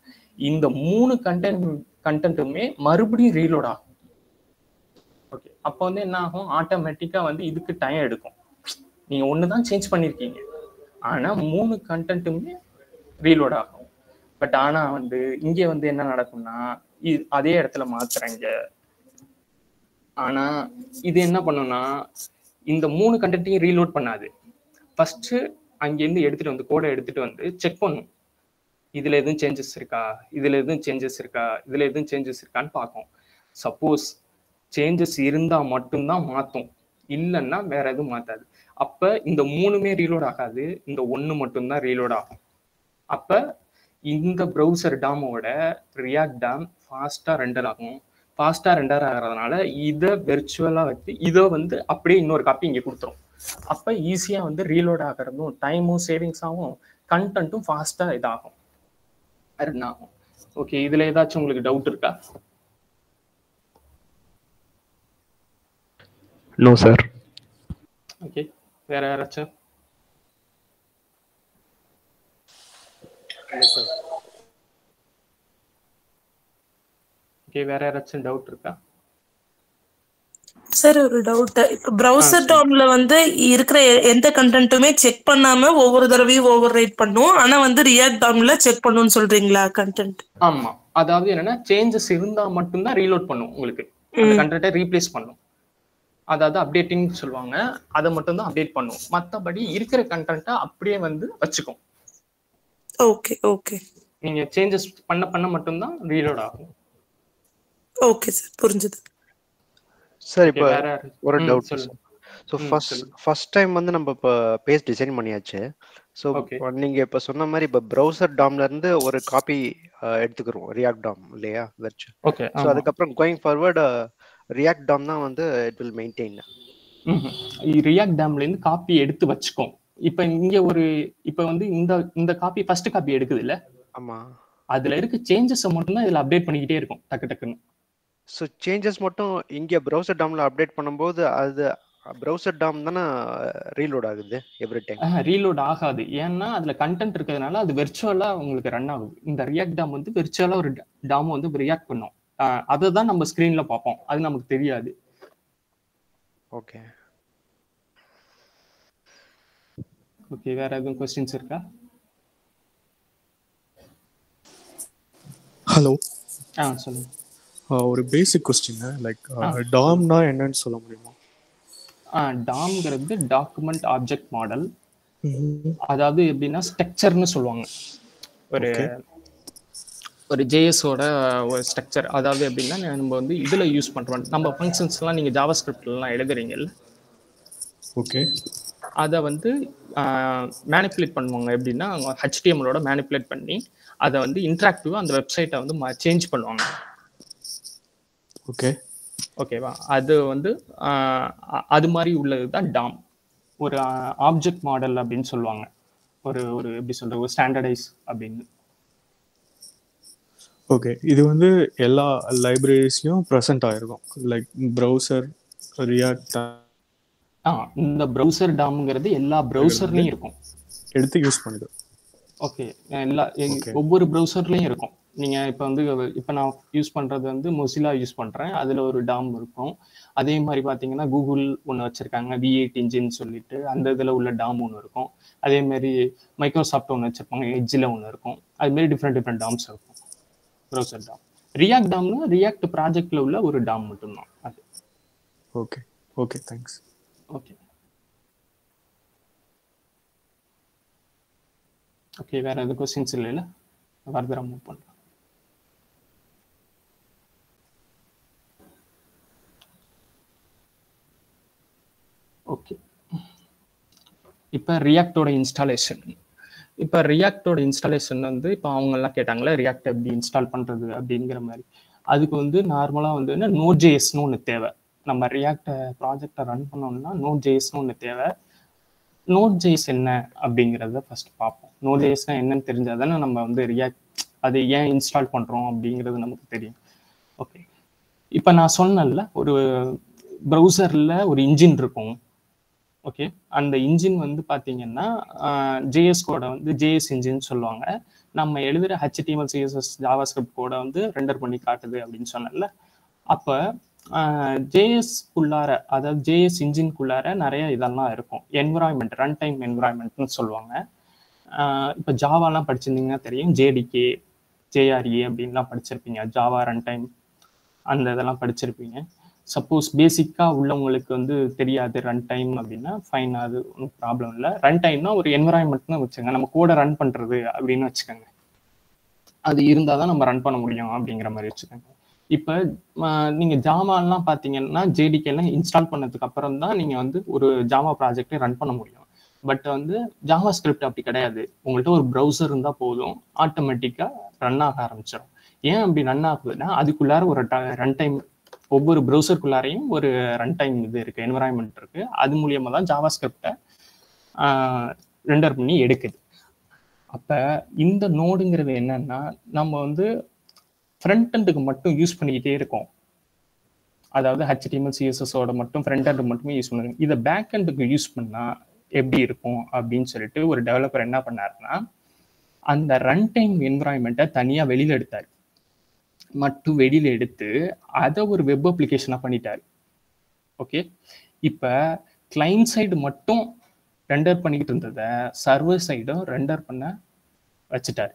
இந்த மூணு கண்டென்ட் கண்டென்ட்டுமே மறுபடியும் ரீலோட் ஆகும். ஓகே அப்போ வந்து என்ன ஆகும்? ஆட்டோமேட்டிக்காக வந்து இதுக்கு டைம் எடுக்கும். நீங்கள் ஒன்று தான் சேஞ்ச் பண்ணியிருக்கீங்க ஆனா மூணு கண்டென்ட்டுமே ரீலோட் ஆகும். பட் ஆனா வந்து இங்கே வந்து என்ன நடக்கும்னா இ- அதே இடத்துல மாத்துறாங்க. ஆனா இது என்ன பண்ணும்னா இந்த மூணு கண்டென்ட்டையும் ரீலோட் பண்ணாது. ஃபர்ஸ்ட் அங்கேருந்து எடுத்துட்டு வந்து கோடை எடுத்துட்டு வந்து செக் பண்ணும். இதுல எதுவும் சேஞ்சஸ் இருக்கா? இதுல எதுவும் சேஞ்சஸ் இருக்கா? இதுல எதுவும் சேஞ்சஸ் இருக்கான்னு பார்க்கும். சப்போஸ் சேஞ்சஸ் இருந்தா மட்டும்தான் மாத்தும். இல்லைன்னா வேற எதுவும் மாத்தாது. அப்ப இந்த மூணுமே ரீலோட் ஆகாது. இந்த ஒண்ணு மட்டும்தான் ரீலோட் ஆகும். அப்ப இந்த ப்ரௌசர் டாமோட ரியாக்ட் டாம் ஃபாஸ்டா ரெண்டர் ஆகும். ஃபாஸ்டா ரெண்டர் ஆகிறதுனால இதை வெர்ச்சுவலா வச்சு இதை வந்து அப்படியே இன்னொரு காப்பி இங்க கொடுத்துரும். அப்ப ஈஸியா வந்து ரீலோட் ஆகிறதும் டைமும் சேவிங்ஸ் ஆகும் கண்டென்ட்டும் ஃபாஸ்டா இதாகும். ரன் ஆகும்? ஓகே இதுல ஏதாச்சும் உங்களுக்கு டவுட் இருக்கா? நோ சார் ஓகே வேற யாராச்சும்? ஓகே வேற யாராச்சும் டவுட் இருக்கா? சார் ஒரு டவுட் இப்ப ப்ரௌசர் சரி. டாம்ல வந்து இருக்கிற எந்த கண்டென்ட்டுமே செக் பண்ணாம ஒவ்வொரு தடவையும் ஓவர் ரைட் பண்ணும் ஆனா வந்து ரியாக்ட் டாம்ல செக் பண்ணும்னு சொல்றீங்களா கண்டென்ட் ஆமா. அதாவது என்னன்னா சேஞ்சஸ் இருந்தா மட்டும்தான் ரீலோட் பண்ணும் உங்களுக்கு. அந்த கண்டென்ட்டை ரீப்ளேஸ் பண்ணும் அதாவது அப்டேட்டிங் சொல்லுவாங்க. அதை மட்டும் தான் அப்டேட் பண்ணும் மத்தபடி இருக்கிற கண்டென்ட்டை அப்படியே வந்து வச்சுக்கும். ஓகே ஓகே நீங்க சேஞ்சஸ் பண்ண பண்ண மட்டும்தான் ரீலோட் ஆகும். ஓகே சார் புரிஞ்சுது. சார் Okay, இப்போ ஒரு doubt. So first. First time வந்து நம்ம இப்போ பேஜ் டிசைன் பண்ணியாச்சு. ஸோ. நீங்க இப்போ சொன்ன மாதிரி இப்போ ப்ரௌசர் டாம்ல இருந்து ஒரு காப்பி எடுத்துக்கிறோம் ரியாக்ட் டாம் இல்லையா? வெர்ச்சு ஸோ அதுக்கப்புறம் கோயிங் ஃபார்வர்ட் ரியாக்ட் டாம் தான் வந்து இட் வில் மெயின்டைன் ரியாக்ட் டேம்ல இருந்து காப்பி எடுத்து வச்சுக்கோம் இப்ப இங்க ஒரு இப்ப வந்து இந்த இந்த காப்பி ஃபர்ஸ்ட் காப்பி எடுக்குது இல்ல? ஆமா. அதுல இருக்க சேஞ்சஸ் மட்டும் தான் இதுல அப்டேட் பண்ணிக்கிட்டே இருக்கும் டக்கு டக்குன்னு. ஸோ சேஞ்சஸ் மட்டும் இங்க ப்ரௌசர் டாம்ல அப்டேட் பண்ணும்போது அது ப்ரௌசர் டாம் தானே ரீலோட் ஆகுது எவ்ரி டைம் ரீலோட் ஆகாது. ஏன்னா அதுல கண்டென்ட் இருக்கிறதுனால அது வெர்ச்சுவலா உங்களுக்கு ரன் ஆகுது. இந்த ரியாக்ட் டாம் வந்து வெர்ச்சுவலா ஒரு டாம் வந்து ரியாக்ட் பண்ணும். அதை தான் நம்ம ஸ்கிரீன்ல பார்ப்போம். அது நமக்கு தெரியாது. ஓகே. ஓகே வேற எதுவும் கொஸ்டின்ஸ் இருக்கா? ஹலோ ஆ சொல்லுங்க. ஒரு பேசிக் கொஸ்டின் லைக் டாம்னா என்னன்னு சொல்ல முடியுமா? டாம்ங்கிறது டாக்குமெண்ட் ஆப்ஜெக்ட் மாடல் அதாவது எப்படின்னா ஸ்ட்ரக்சர்னு சொல்லுவாங்க. ஒரு. ஒரு ஜேஎஸோட ஒரு ஸ்ட்ரக்சர் அதாவது எப்படின்னா நம்ம வந்து இதுல யூஸ் பண்றோம். நம்ம ஃபங்க்ஷன்ஸ்லாம் நீங்க ஜாவா ஸ்கிரிப்ட்லாம் எழுதுறீங்கல்ல? ஓகே அதை வந்து மேனிப்புலேட் பண்ணுவாங்க. எப்படின்னா ஹெச்டிஎம்எலோட மேனிப்புலேட் பண்ணி அதை வந்து இன்ட்ராக்டிவாக அந்த வெப்சைட்டை வந்து சேஞ்ச் பண்ணுவாங்க. ஓகே ஓகேவா அது வந்து அது மாதிரி உள்ளது தான் டாம் ஒரு ஆப்ஜெக்ட் மாடல் அப்படின்னு சொல்லுவாங்க. ஒரு ஒரு எப்படி சொல்றது? ஒரு ஸ்டாண்டர்டைஸ் அப்படின்னு. ஓகே இது வந்து எல்லா லைப்ரரிஸ்லயும் ப்ரெசென்ட் ஆயிருக்கும். லைக் ப்ரௌசர் ரியாக்ட் ஆ இந்த ப்ரௌசர் டாம்ங்கிறது எல்லா ப்ரௌசர்லையும் இருக்கும். எடுத்து யூஸ் பண்ணுது ஓகே எல்லா. ஒவ்வொரு ப்ரௌசர்லையும் இருக்கும். நீங்க இப்போ வந்து இப்போ நான் யூஸ் பண்றது வந்து மொசிலா யூஸ் பண்றேன். அதுல ஒரு டாம் இருக்கும். அதே மாதிரி பாத்தீங்கன்னா கூகுள் ஒன்று வச்சிருக்காங்க. வி எயிட் இன்ஜின் சொல்லிட்டு அந்த இதுல உள்ள டாம் ஒன்று இருக்கும். அதே மாதிரி மைக்ரோசாஃப்ட் ஒன்று வச்சிருப்பாங்க. எட்ஜில் ஒன்று இருக்கும். அது மாதிரி டிஃப்ரெண்ட் டிஃப்ரெண்ட் டாம்ஸ் இருக்கும். ப்ரௌசர் டாம் ரியாக்ட் டாம்னா ரியாக்ட் ப்ராஜெக்ட்ல உள்ள ஒரு டாம் மட்டும் தான் அது. Okay okay thanks okay okay வேற எதுவும் கொஸ்டின்ஸ் இல்லைல்ல வரதரா மூவ் பண்ணலாம் ஓகே இப்போ ரியாக்டோட இன்ஸ்டாலேஷன் இப்போ ரியாக்டோட இன்ஸ்டாலேஷன் வந்து இப்போ அவங்கெல்லாம் கேட்டாங்களே ரியாக்ட் எப்படி இன்ஸ்டால் பண்ணுறது அப்படிங்கிற மாதிரி. அதுக்கு வந்து நார்மலாக வந்து என்ன நோட் ஜேஎஸ்னு ஒன்று தேவை. நம்ம ரியாக்டை ப்ராஜெக்டை ரன் பண்ணோம்னா நோட் ஜேஎஸ்னு ஒன்று தேவை. நோட் ஜேஎஸ் என்ன அப்படிங்கிறத ஃபர்ஸ்ட் பார்ப்போம். நோட் ஜேஎஸ்னா என்னன்னு தெரிஞ்சால் தானே நம்ம வந்து ரியாக்ட் அது ஏன் இன்ஸ்டால் பண்ணுறோம் அப்படிங்கிறது நமக்கு தெரியும். ஓகே இப்போ நான் சொன்னல ஒரு ப்ரௌசரில் ஒரு இன்ஜின் இருக்கும். ஓகே அந்த இன்ஜின் வந்து பார்த்தீங்கன்னா ஜேஎஸ் கோடை வந்து ஜேஎஸ் இன்ஜின் சொல்லுவாங்க. நம்ம எழுதுகிற ஹெச்டிஎம்எல் சிஎஸ்எஸ் ஜாவாஸ்கிரிப்ட் கோடை வந்து ரெண்டர் பண்ணி காட்டுது அப்படின்னு சொன்னேன்ல. அப்போ ஜேஎஸ்குள்ளார அதாவது ஜேஎஸ் இன்ஜின்குள்ளார நிறைய இதெல்லாம் இருக்கும். என்விரான்மெண்ட் ரன் டைம் என்விரான்மெண்ட்னு சொல்லுவாங்க. இப்போ ஜாவாலாம் படிச்சிருந்தீங்கன்னா தெரியும். ஜேடிகே ஜேஆர்ஏ அப்படின்லாம் படிச்சிருப்பீங்க. ஜாவா ரன் டைம் அந்த இதெல்லாம் படிச்சிருப்பீங்க. சப்போஸ் பேசிக்காக உள்ளவங்களுக்கு வந்து தெரியாது ரன் டைம் அப்படின்னா ஃபைன் அது ஒன்றும் ப்ராப்ளம் இல்லை. ரன் டைம்னா ஒரு என்விரான்மெண்ட்னு வச்சுக்கோங்க. நம்ம கூட ரன் பண்ணுறது அப்படின்னு வச்சுக்கோங்க. அது இருந்தால் தான் நம்ம ரன் பண்ண முடியும் அப்படிங்கிற மாதிரி வச்சுக்கோங்க. இப்போ நீங்கள் ஜாமான்லாம் பார்த்தீங்கன்னா ஜேடிக்கெல்லாம் இன்ஸ்டால் பண்ணதுக்கு அப்புறம் தான் நீங்கள் வந்து ஒரு ஜாமா ப்ராஜெக்டை ரன் பண்ண முடியும். பட் வந்து ஜாவா ஸ்கிரிப்ட் அப்படி கிடையாது. உங்கள்கிட்ட ஒரு ப்ரௌசர் இருந்தால் போதும். ஆட்டோமேட்டிக்காக ரன் ஆக ஆரம்பிச்சிடும் ஏன் அப்படி ரன் ஆகுதுன்னா அதுக்குள்ளார ஒரு ரன் டைம் ஒவ்வொரு ப்ரௌசருக்குள்ளாரையும் ஒரு ரன் டைம் இது இருக்குது என்வரான்மெண்ட் இருக்குது அது மூலியமாக தான் ஜாவா ஸ்கிரிப்டை ரெண்டர் பண்ணி எடுக்குது. அப்போ இந்த நோடுங்கிறது என்னன்னா நம்ம வந்து ஃப்ரண்ட் எண்டுக்கு மட்டும் யூஸ் பண்ணிக்கிட்டே இருக்கோம். அதாவது ஹெச்டிஎம்எல் சிஎஸ்எஸோட மட்டும் ஃப்ரண்ட் எண்டு மட்டுமே யூஸ் பண்ணுங்க இதை பேக் எண்டுக்கு யூஸ் பண்ணால் எப்படி இருக்கும் அப்படின்னு சொல்லிட்டு ஒரு டெவலப்பர் என்ன பண்ணாருன்னா அந்த ரன் டைம் என்வரான்மெண்ட்டை தனியாக வெளியில் எடுத்தார். மட்டும் வெளியில் எடுத்து அதை ஒரு வெப் அப்ளிகேஷனாக பண்ணிட்டார். ஓகே இப்போ கிளைண்ட் சைடு மட்டும் ரெண்டர் பண்ணிக்கிட்டு இருந்ததை சர்வர் சைடும் ரெண்டர் பண்ண வச்சுட்டார்.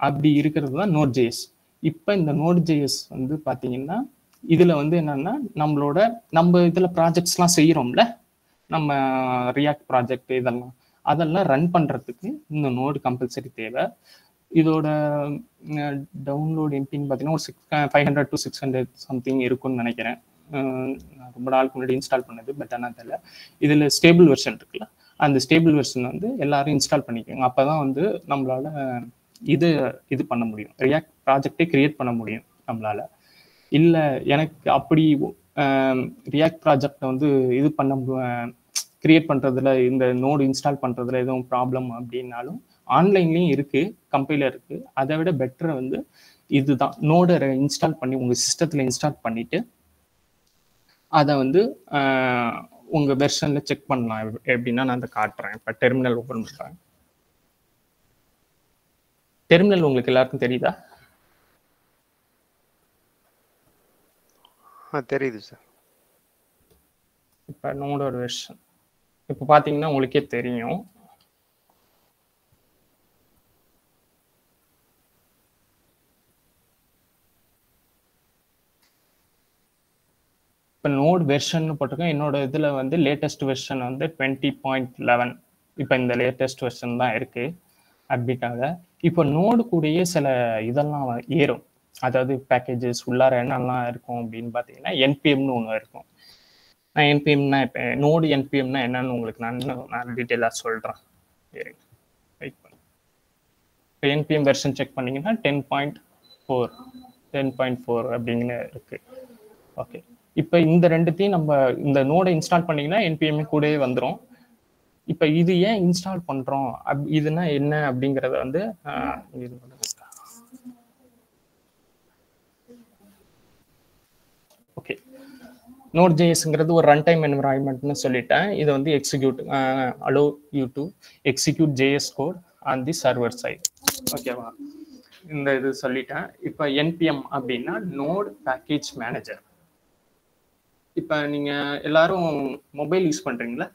அப்படி இருக்கிறது தான் நோட் ஜேஎஸ் இப்போ இந்த நோட் ஜேஎஸ் வந்து பார்த்தீங்கன்னா இதில் வந்து என்னன்னா நம்மளோட நம்ம இதில் ப்ராஜெக்ட்ஸ்லாம் செய்கிறோம்ல நம்ம ரியாக்ட் ப்ராஜெக்ட் இதெல்லாம் அதெல்லாம் ரன் பண்ணுறதுக்கு இந்த நோடு கம்பல்சரி தேவை. இதோட டவுன்லோட் எம்பின்னு பார்த்தீங்கன்னா ஒரு six five hundred to six hundred something இருக்கும்னு நினைக்கிறேன். ரொம்ப நாளுக்கு முன்னாடி இன்ஸ்டால் பண்ணது பட் ஆனால் தெரியல. இதில் ஸ்டேபிள் வெர்ஷன் இருக்குல்ல அந்த ஸ்டேபிள் வெர்ஷன் வந்து எல்லாரும் இன்ஸ்டால் பண்ணிக்கோங்க. அப்போ தான் வந்து நம்மளால இது இது பண்ண முடியும். ரியாக்ட் ப்ராஜெக்டே கிரியேட் பண்ண முடியும் நம்மளால. இல்லை எனக்கு அப்படி ரியாக்ட் ப்ராஜெக்டை வந்து இது பண்ண கிரியேட் பண்ணுறதுல இந்த நோடு இன்ஸ்டால் பண்ணுறதுல எதுவும் ப்ராப்ளம் அப்படின்னாலும் ஆன்லைன்லேயும் இருக்குது கம்பைலர் இருக்குது அதை விட பெட்டர் வந்து இதுதான். நோடை இன்ஸ்டால் பண்ணி உங்கள் சிஸ்டத்தில் இன்ஸ்டால் பண்ணிவிட்டு அதை வந்து உங்கள் வெர்ஷனில் செக் பண்ணலாம். எப்படின்னா நான் அதை காட்டுறேன். இப்போ டெர்மினல் ஓப்பன் பண்ணுறேன் டெர்மினல் உங்களுக்கு எல்லாருக்கும் தெரியுதா? தெரியுது சார் இப்போ நோடோட வெர்ஷன் இப்போ பார்த்தீங்கன்னா உங்களுக்கே தெரியும். இப்போ நோட் வெர்ஷன் போட்டிருக்கேன். என்னோட இதில் வந்து லேட்டஸ்ட் வெர்ஷன் வந்து டுவெண்ட்டி பாயிண்ட் லெவன் இப்போ இந்த லேட்டஸ்ட் வெர்ஷன் தான் இருக்குது அப்டேட்டாக இப்போ நோடு கூடயே சில இதெல்லாம் ஏறும். அதாவது பேக்கேஜஸ் உள்ளார என்னெல்லாம் இருக்கும் அப்படின்னு பார்த்தீங்கன்னா என்பிஎம்னு ஒன்று இருக்கும். நான் என்பிஎம்னா இப்போ நோடு என்பிஎம்னா என்னன்னு உங்களுக்கு நான் நான் டீட்டெயிலாக சொல்கிறேன் இப்போ என்பிஎம் வெர்ஷன் செக் பண்ணிங்கன்னா ten point four ten point four அப்படிங்கிற இருக்குது ஓகே இப்போ இந்த ரெண்டுத்தையும் நம்ம இந்த நோடை இன்ஸ்டால் பண்ணிங்கன்னா என்பிஎம் கூடவே வந்துடும் இப்போ இது ஏன் இன்ஸ்டால் பண்ணுறோம் அப் இதுனா என்ன அப்படிங்கிறத வந்து ஓகே நோட் ஜேஎஸ்ங்கிறது ஒரு ரன் டைம் என்வரான்மெண்ட்னு சொல்லிட்டேன். இது வந்து execute allow you to execute JS code on the server side ஓகேவா இந்த இது சொல்லிட்டேன். இப்போ என்பிஎம் அப்படின்னா நோட் பேக்கேஜ் மேனேஜர் இப்போ நீங்கள் எல்லாரும் மொபைல் யூஸ் பண்றீங்களா?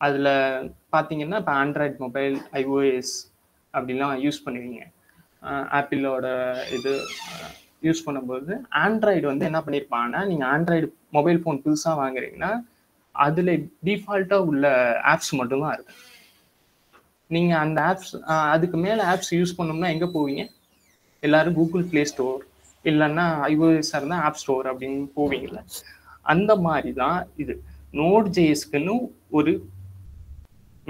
அதில் பார்த்தீங்கன்னா இப்போ ஆண்ட்ராய்ட் மொபைல் ஐஓஎஸ் அப்படிலாம் யூஸ் பண்ணுவீங்க. ஆப்பிளோட இது யூஸ் பண்ணும்போது ஆண்ட்ராய்டு வந்து என்ன பண்ணியிருப்பாங்கன்னா நீங்கள் ஆண்ட்ராய்டு மொபைல் ஃபோன் புதுசாக வாங்குறீங்கன்னா அதில் டிஃபால்ட்டாக உள்ள ஆப்ஸ் மட்டும்தான் இருக்கும் நீங்கள் அந்த ஆப்ஸ் அதுக்கு மேலே ஆப்ஸ் யூஸ் பண்ணோம்னா எங்கே போவீங்க? எல்லாரும் கூகுள் ப்ளே ஸ்டோர் இல்லைன்னா ஐஓஎஸ்ஆர் இருந்தால் ஆப் ஸ்டோர் அப்படின்னு போவீங்கல்ல. அந்த மாதிரி தான் இது. நோட் ஜேஎஸ்க்குன்னு ஒரு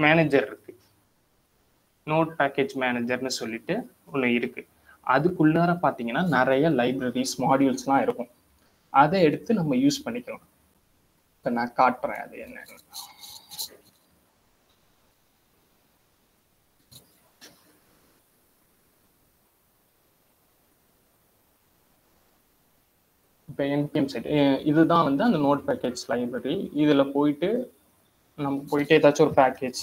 மேனேஜர் இருக்கு. நோட் பேக்கேஜ் மேனேஜர்னு சொல்லிட்டு ஒன்று இருக்கு. அதுக்குள்ளார பார்த்தீங்கன்னா நிறைய லைப்ரரிஸ் மாடியூல்ஸ்லாம் இருக்கும். அதை எடுத்து நம்ம யூஸ் பண்ணிக்கணும் இப்போ நான் காட்டுறேன் அது என்னன்னு. இப்போ என்பிஎம் செட் இதுதான் வந்து அந்த நோட் பேக்கேஜ் லைப்ரரி இதில் போயிட்டு நம்ம போயிட்டு ஏதாச்சும் ஒரு பேக்கேஜ்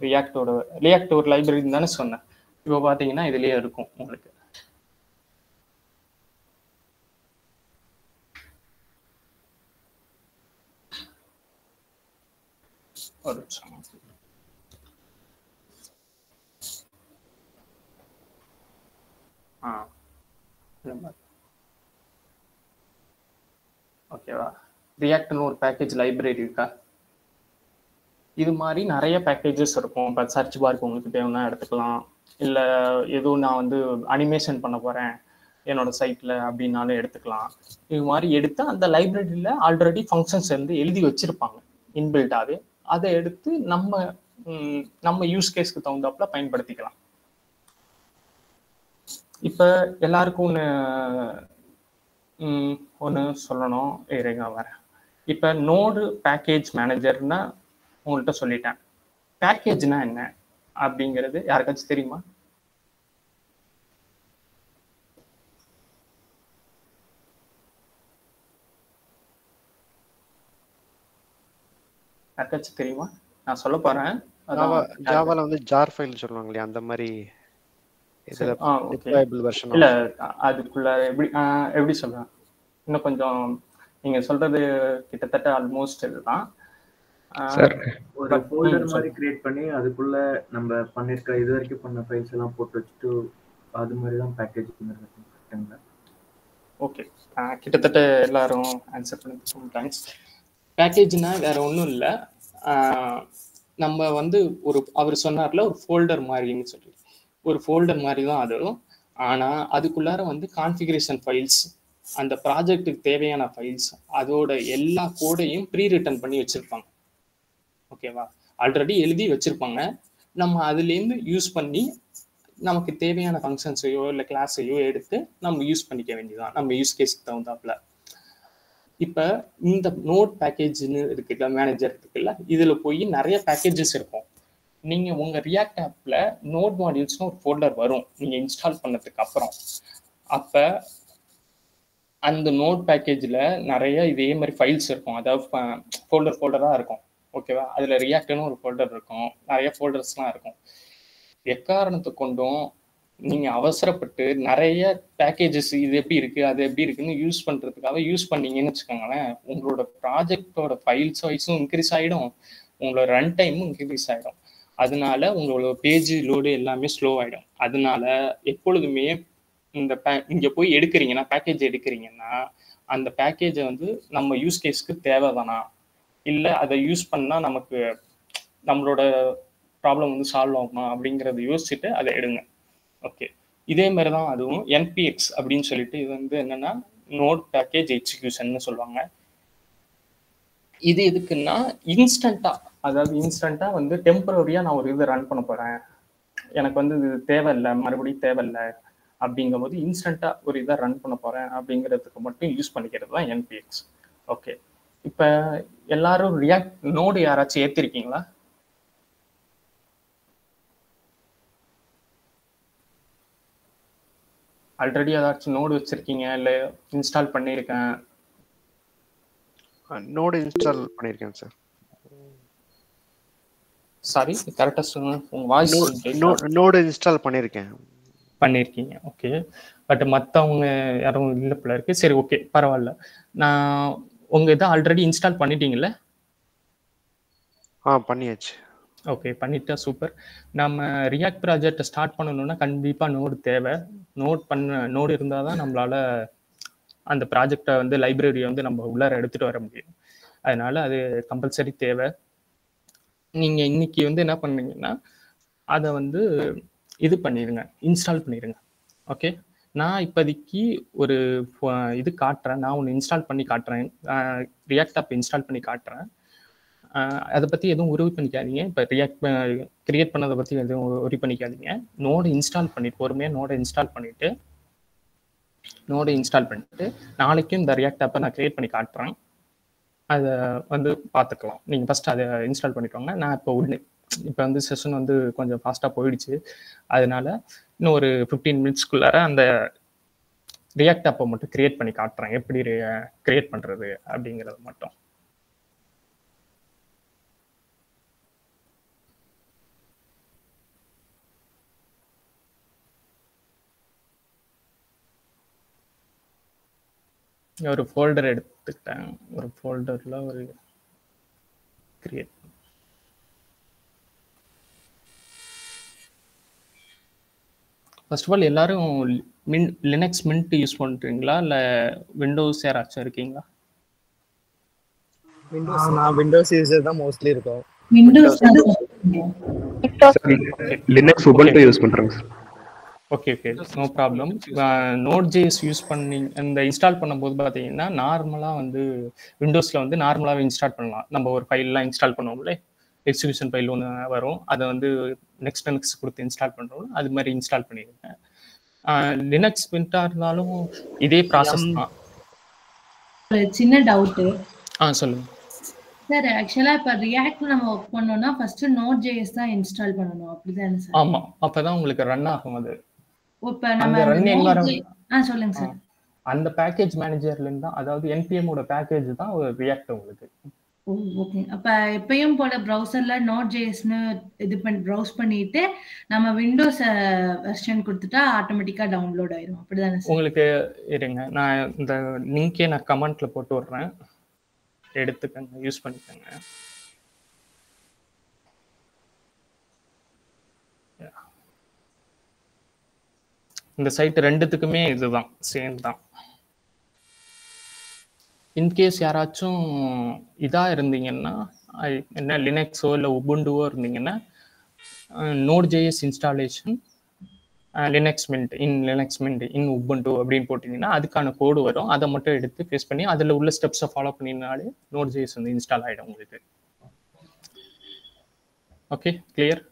ரியாக்டோட ரியாக்ட் ஒரு லைப்ரரி தானே சொன்னேன். இப்போ பார்த்தீங்கன்னா இதுலேயே இருக்கும் உங்களுக்கு. ஒரு நிமிஷம். ஆ இந்த மாதிரி ஓகேவா? ரியாக்ட்னு ஒரு பேக்கேஜ் லைப்ரரி இருக்கா? இது மாதிரி நிறைய பேக்கேஜஸ் இருக்கும். இப்போ சர்ச் பார்க்கு உங்களுக்கு தேவைன்னா எடுத்துக்கலாம். இல்லை எதுவும் நான் வந்து அனிமேஷன் பண்ண போகிறேன் என்னோட சைட்டில் அப்படின்னாலும் எடுத்துக்கலாம். இது மாதிரி எடுத்து அந்த லைப்ரரியில் ஆல்ரெடி ஃபங்க்ஷன்ஸ் வந்து எழுதி வச்சுருப்பாங்க. இன்பில்டாகவே அதை எடுத்து நம்ம நம்ம யூஸ் கேஸ்க்கு தகுந்தாப்புல பயன்படுத்திக்கலாம். இப்போ எல்லாருக்கும் ஒன்று ஒன்று சொல்லணும் இருங்க வரேன் இப்போ நோடு பேக்கேஜ் மேனேஜர்னா உங்கள்கிட்ட சொல்லிட்டேன். பேக்கேஜ்னா என்ன? அப்படிங்கிறது யாருக்காச்சும் தெரியுமா? யாருக்காச்சும் தெரியுமா? நான் சொல்ல போறேன். ஜாவால வந்து ஜார் ஃபைல் சொல்லுவாங்க இல்லையா? அந்த மாதிரி இல்ல அதுக்குள்ள எப்படி எப்படி சொல்றேன் இன்னும் கொஞ்சம் நீங்க சொல்றது கிட்டத்தட்ட ஆல்மோஸ்ட் இதுதான். ஒரு ஃபோல்டர் மாதிரி. கிரியேட் பண்ணி அதுக்குள்ள நம்ம பண்ணிருக்க இது வரைக்கும் பண்ண ஃபைல்ஸ் எல்லாம் போட்டு வச்சுட்டு அது மாதிரி தான் பேக்கேஜ் கரெக்டுங்களா ஓகே கிட்டத்தட்ட எல்லாரும் ஆன்சர் பண்ணதுக்கு தேங்க்ஸ் பேக்கேஜ்னா வேற ஒன்றும் இல்லை. நம்ம வந்து ஒரு அவர் சொன்னார்ல ஒரு ஃபோல்டர் மாதிரின்னு சொல்லி. ஒரு ஃபோல்டர் மாதிரி தான் அதுவும் ஆனால் அதுக்குள்ளார வந்து கான்ஃபிகரேஷன் ஃபைல்ஸ் அந்த ப்ராஜெக்ட்டுக்கு தேவையான ஃபைல்ஸ் அதோட எல்லா கோடையும் ப்ரீ ரிட்டர்ன் பண்ணி வச்சுருப்பாங்க. ஓகேவா ஆல்ரெடி எழுதி வச்சிருப்பாங்க. நம்ம அதுலேருந்து யூஸ் பண்ணி நமக்கு தேவையான ஃபங்க்ஷன்ஸையோ இல்லை கிளாஸையோ எடுத்து நம்ம யூஸ் பண்ணிக்க வேண்டியதான் நம்ம யூஸ் கேஸ்க்கு தகுந்தாப்புல. இப்போ இந்த நோட் பேக்கேஜ்னு இருக்குல்ல மேனேஜர் இருக்குல்ல இதில் போய் நிறைய பேக்கேஜஸ் இருக்கும். நீங்கள் உங்கள் ரியாக்ட் ஆப்பில் நோட் மாடியூல்ஸ்னு ஒரு ஃபோல்டர் வரும். நீங்கள் இன்ஸ்டால் பண்ணதுக்கு அப்புறம். அப்போ அந்த நோட் பேக்கேஜில் நிறைய இதே மாதிரி ஃபைல்ஸ் இருக்கும். அதாவது ஃபோல்டர் ஃபோல்டராக இருக்கும். ஓகேவா அதில் ரியாக்ட்னு ஒரு ஃபோல்டர் இருக்கும். நிறைய ஃபோல்டர்ஸ்லாம் இருக்கும். எக்காரணத்தை கொண்டும் நீங்கள் அவசரப்பட்டு நிறைய பேக்கேஜஸ் இது எப்படி இருக்குது அது எப்படி இருக்குன்னு யூஸ் பண்ணுறதுக்காக யூஸ் பண்ணீங்கன்னு வச்சுக்கோங்களேன் உங்களோட ப்ராஜெக்டோட ஃபைல்ஸ் வைஸும் இன்க்ரீஸ் ஆகிடும் உங்களோட ரன் டைமும் இன்க்ரீஸ் ஆகிடும் அதனால உங்களோட பேஜ் லோடு எல்லாமே ஸ்லோ ஆகிடும் அதனால எப்பொழுதுமே இந்த பே இங்க போய் எடுக்கிறீங்கன்னா பேக்கேஜ் எடுக்கிறீங்கன்னா அந்த பேக்கேஜை வந்து நம்ம யூஸ் கேஸ்க்கு தேவைதானா இல்லை அதை யூஸ் பண்ணால் நமக்கு நம்மளோட ப்ராப்ளம் வந்து சால்வ் ஆகுமா? அப்படிங்கிறத யோசிச்சுட்டு அதை எடுங்க. ஓகே இதே மாதிரி தான் அதுவும் என்பிஎக்ஸ் அப்படின்னு சொல்லிட்டு இது வந்து என்னன்னா நோட் பேக்கேஜ் எக்ஸிக்யூஷன் சொல்லுவாங்க. இது எதுக்குன்னா இன்ஸ்டண்டா அதாவது இன்ஸ்டண்டா வந்து டெம்பரரியா நான் ஒரு இது ரன் பண்ண போறேன். எனக்கு வந்து இது தேவையில்லை மறுபடியும் தேவையில்லை. அப்படிங்கும்போது இன்ஸ்டண்டா ஒரு இதை ரன் பண்ண போறேன் அப்படிங்கிறதுக்கு மட்டும் யூஸ் பண்ணிக்கிறது தான் என்பிஎக்ஸ் ஓகே இப்போ எல்லாரும் ரியாக்ட் நோடு யாராச்சும் ஏத்திருக்கீங்களா? ஆல்ரெடி ஏதாச்சும் நோடு வச்சிருக்கீங்க? இல்ல இன்ஸ்டால் பண்ணியிருக்கேன். நோடு இன்ஸ்டால் பண்ணியிருக்கேன் சார் சாரி கரெக்டா சொல்லுங்க. உங்க வாய்ஸ் நோடு இன்ஸ்டால் பண்ணியிருக்கேன். பண்ணியிருக்கீங்க ஓகே பட் மற்றவங்க யாரும் இல்லை போல இருக்கு. சரி ஓகே பரவாயில்ல. நான் உங்க இதை ஆல்ரெடி இன்ஸ்டால் பண்ணிட்டீங்கல்ல? ஆ பண்ணியாச்சு. ஓகே பண்ணிட்டா சூப்பர் நம்ம ரியாக்ட் ப்ராஜெக்டை ஸ்டார்ட் பண்ணணும்னா கண்டிப்பாக நோடு தேவை. நோட் பண்ண நோடு இருந்தால் தான் நம்மளால அந்த ப்ராஜெக்டை வந்து லைப்ரரியை வந்து நம்ம உள்ளார எடுத்துகிட்டு வர முடியும். அதனால அது கம்பல்சரி தேவை. நீங்கள் இன்னைக்கு வந்து என்ன பண்ணீங்கன்னா அதை வந்து இது பண்ணிடுங்க இன்ஸ்டால் பண்ணிடுங்க ஓகே நான் இப்போதைக்கு ஒரு ஃப- இது காட்டுறேன். நான் ஒன்று இன்ஸ்டால் பண்ணி காட்டுறேன். ரியாக்ட் ஆப் இன்ஸ்டால் பண்ணி காட்டுறேன். அதை பற்றி எதுவும் உருவி பண்ணிக்காதீங்க. இப்போ ரியாக்ட் கிரியேட் பண்ணதை பற்றி எதுவும் உரி பண்ணிக்காதீங்க. நோடு இன்ஸ்டால் பண்ணிட்டு பொறுமையாக நோடை இன்ஸ்டால் பண்ணிவிட்டு நோடை இன்ஸ்டால் பண்ணிட்டு நாளைக்கும் இந்த ரியாக்ட் ஆப்பை நான் கிரியேட் பண்ணி காட்டுறேன். அதை வந்து பார்த்துக்கலாம். நீங்கள் ஃபஸ்ட் அதை இன்ஸ்டால் பண்ணிக்கோங்க. நான் இப்போ உடனே இப்போ வந்து செஷன் வந்து கொஞ்சம் ஃபாஸ்ட்டாக போயிடுச்சு. அதனால இன்னும் ஒரு ஃபிஃப்டீன் மினிட்ஸ்க்குள்ளார அந்த ரியாக்ட் ஆப்பை மட்டும் கிரியேட் பண்ணி காட்டுறேன். எப்படி கிரியேட் பண்ணுறது அப்படிங்கிறது மட்டும். ஒரு ஃபோல்டர் எடுத்துக்கிட்டேன். ஒரு ஃபோல்டரில் ஒரு கிரியேட் ஃபர்ஸ்ட் ஆஃப் ஆல் எல்லாரும் மின் லினக்ஸ் மின்ட் யூஸ் பண்ணுறீங்களா இல்லை விண்டோஸ் யாராச்சும் இருக்கீங்களா? விண்டோஸ் நான் விண்டோஸ் யூசர் தான் மோஸ்ட்லி இருக்கும். விண்டோஸ் லினக்ஸ் உபுண்டு யூஸ் பண்றாங்க sir okay okay no problem Node JS use பண்ணி இந்த இன்ஸ்டால் பண்ணும்போது பார்த்தீங்கன்னா நார்மலாக வந்து விண்டோஸில் வந்து நார்மலாகவே இன்ஸ்டால் பண்ணலாம். நம்ம ஒரு ஃபைல்லாம் இன்ஸ்டால் பண்ணுவோம்ல. எக்ஸிபிஷன் ஃபைல் ஒன்று வரும். அதை வந்து நெக்ஸ்ட் நெக்ஸ்ட் கொடுத்து இன்ஸ்டால் பண்ணுறோம் அது மாதிரி இன்ஸ்டால் பண்ணிடுங்க லினக்ஸ் பிரிண்டாக இருந்தாலும் இதே ப்ராசஸ் தான். சின்ன டவுட்டு ஆ சொல்லுங்க. சார் ஆக்சுவலா இப்ப ரியாக்ட் நம்ம ஒர்க் பண்ணோம்னா ஃபர்ஸ்ட் நோட் ஜேஎஸ் தான் இன்ஸ்டால் பண்ணணும். அப்படிதானே சார் ஆமா. அப்பதான் உங்களுக்கு ரன் ஆகும் அது. இப்ப நம்ம ரன் ஆ சொல்லுங்க சார் அந்த பேக்கேஜ் மேனேஜர்ல இருந்து அதாவது npm ஓட பேக்கேஜ் தான் ரியாக்ட் உங்களுக்கு. ஓ ஓகே அப்ப எப்பயும் போல ப்ரௌசர்ல நோட் ஜேஎஸ்னு இது பண்ணி ப்ரௌஸ் பண்ணிட்டு நம்ம விண்டோஸ் வெர்ஷன் கொடுத்துட்டா ஆட்டோமேட்டிக்கா டவுன்லோட் ஆயிரும். அப்படிதானே உங்களுக்கு இருங்க. நான் இந்த லிங்கே நான் கமெண்ட்ல போட்டு விடுறேன். எடுத்துக்கங்க யூஸ் பண்ணிக்கோங்க. இந்த சைட் ரெண்டுத்துக்குமே இதுதான் சேம் தான். இன்கேஸ் யாராச்சும் இதாக இருந்தீங்கன்னா என்ன லினக்ஸோ இல்லை உபுண்டுவோ இருந்தீங்கன்னா Node JS installation Linux Mint in Linux Mint in Ubuntu அப்படின்னு போட்டிங்கன்னா அதுக்கான கோடு வரும். அதை மட்டும் எடுத்து ஃபேஸ் பண்ணி அதில் உள்ள ஸ்டெப்ஸை ஃபாலோ பண்ணினாலே நோட் ஜேஎஸ் வந்து இன்ஸ்டால் ஆகிடும் உங்களுக்கு. ஓகே கிளியர்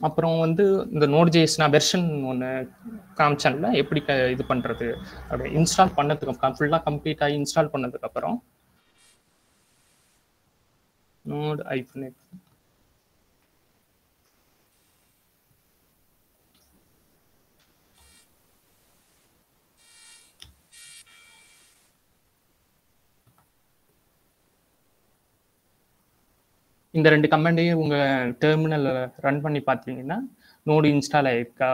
அப்புறம் வந்து இந்த நோட் ஜேஎஸ் நான் வெர்ஷன் ஒன்று காமிச்சேன்ல எப்படி க இது பண்ணுறது அப்படி இன்ஸ்டால் பண்ணதுக்கு ஃபுல்லாக கம்ப்ளீட் ஆகி இன்ஸ்டால் பண்ணதுக்கப்புறம் நோட் ஐஃபோன் இந்த ரெண்டு கமெண்டையும் உங்க டெர்மினல்ல ரன் பண்ணி பார்த்தீங்கன்னா நோடு இன்ஸ்டால் ஆயிருக்கா?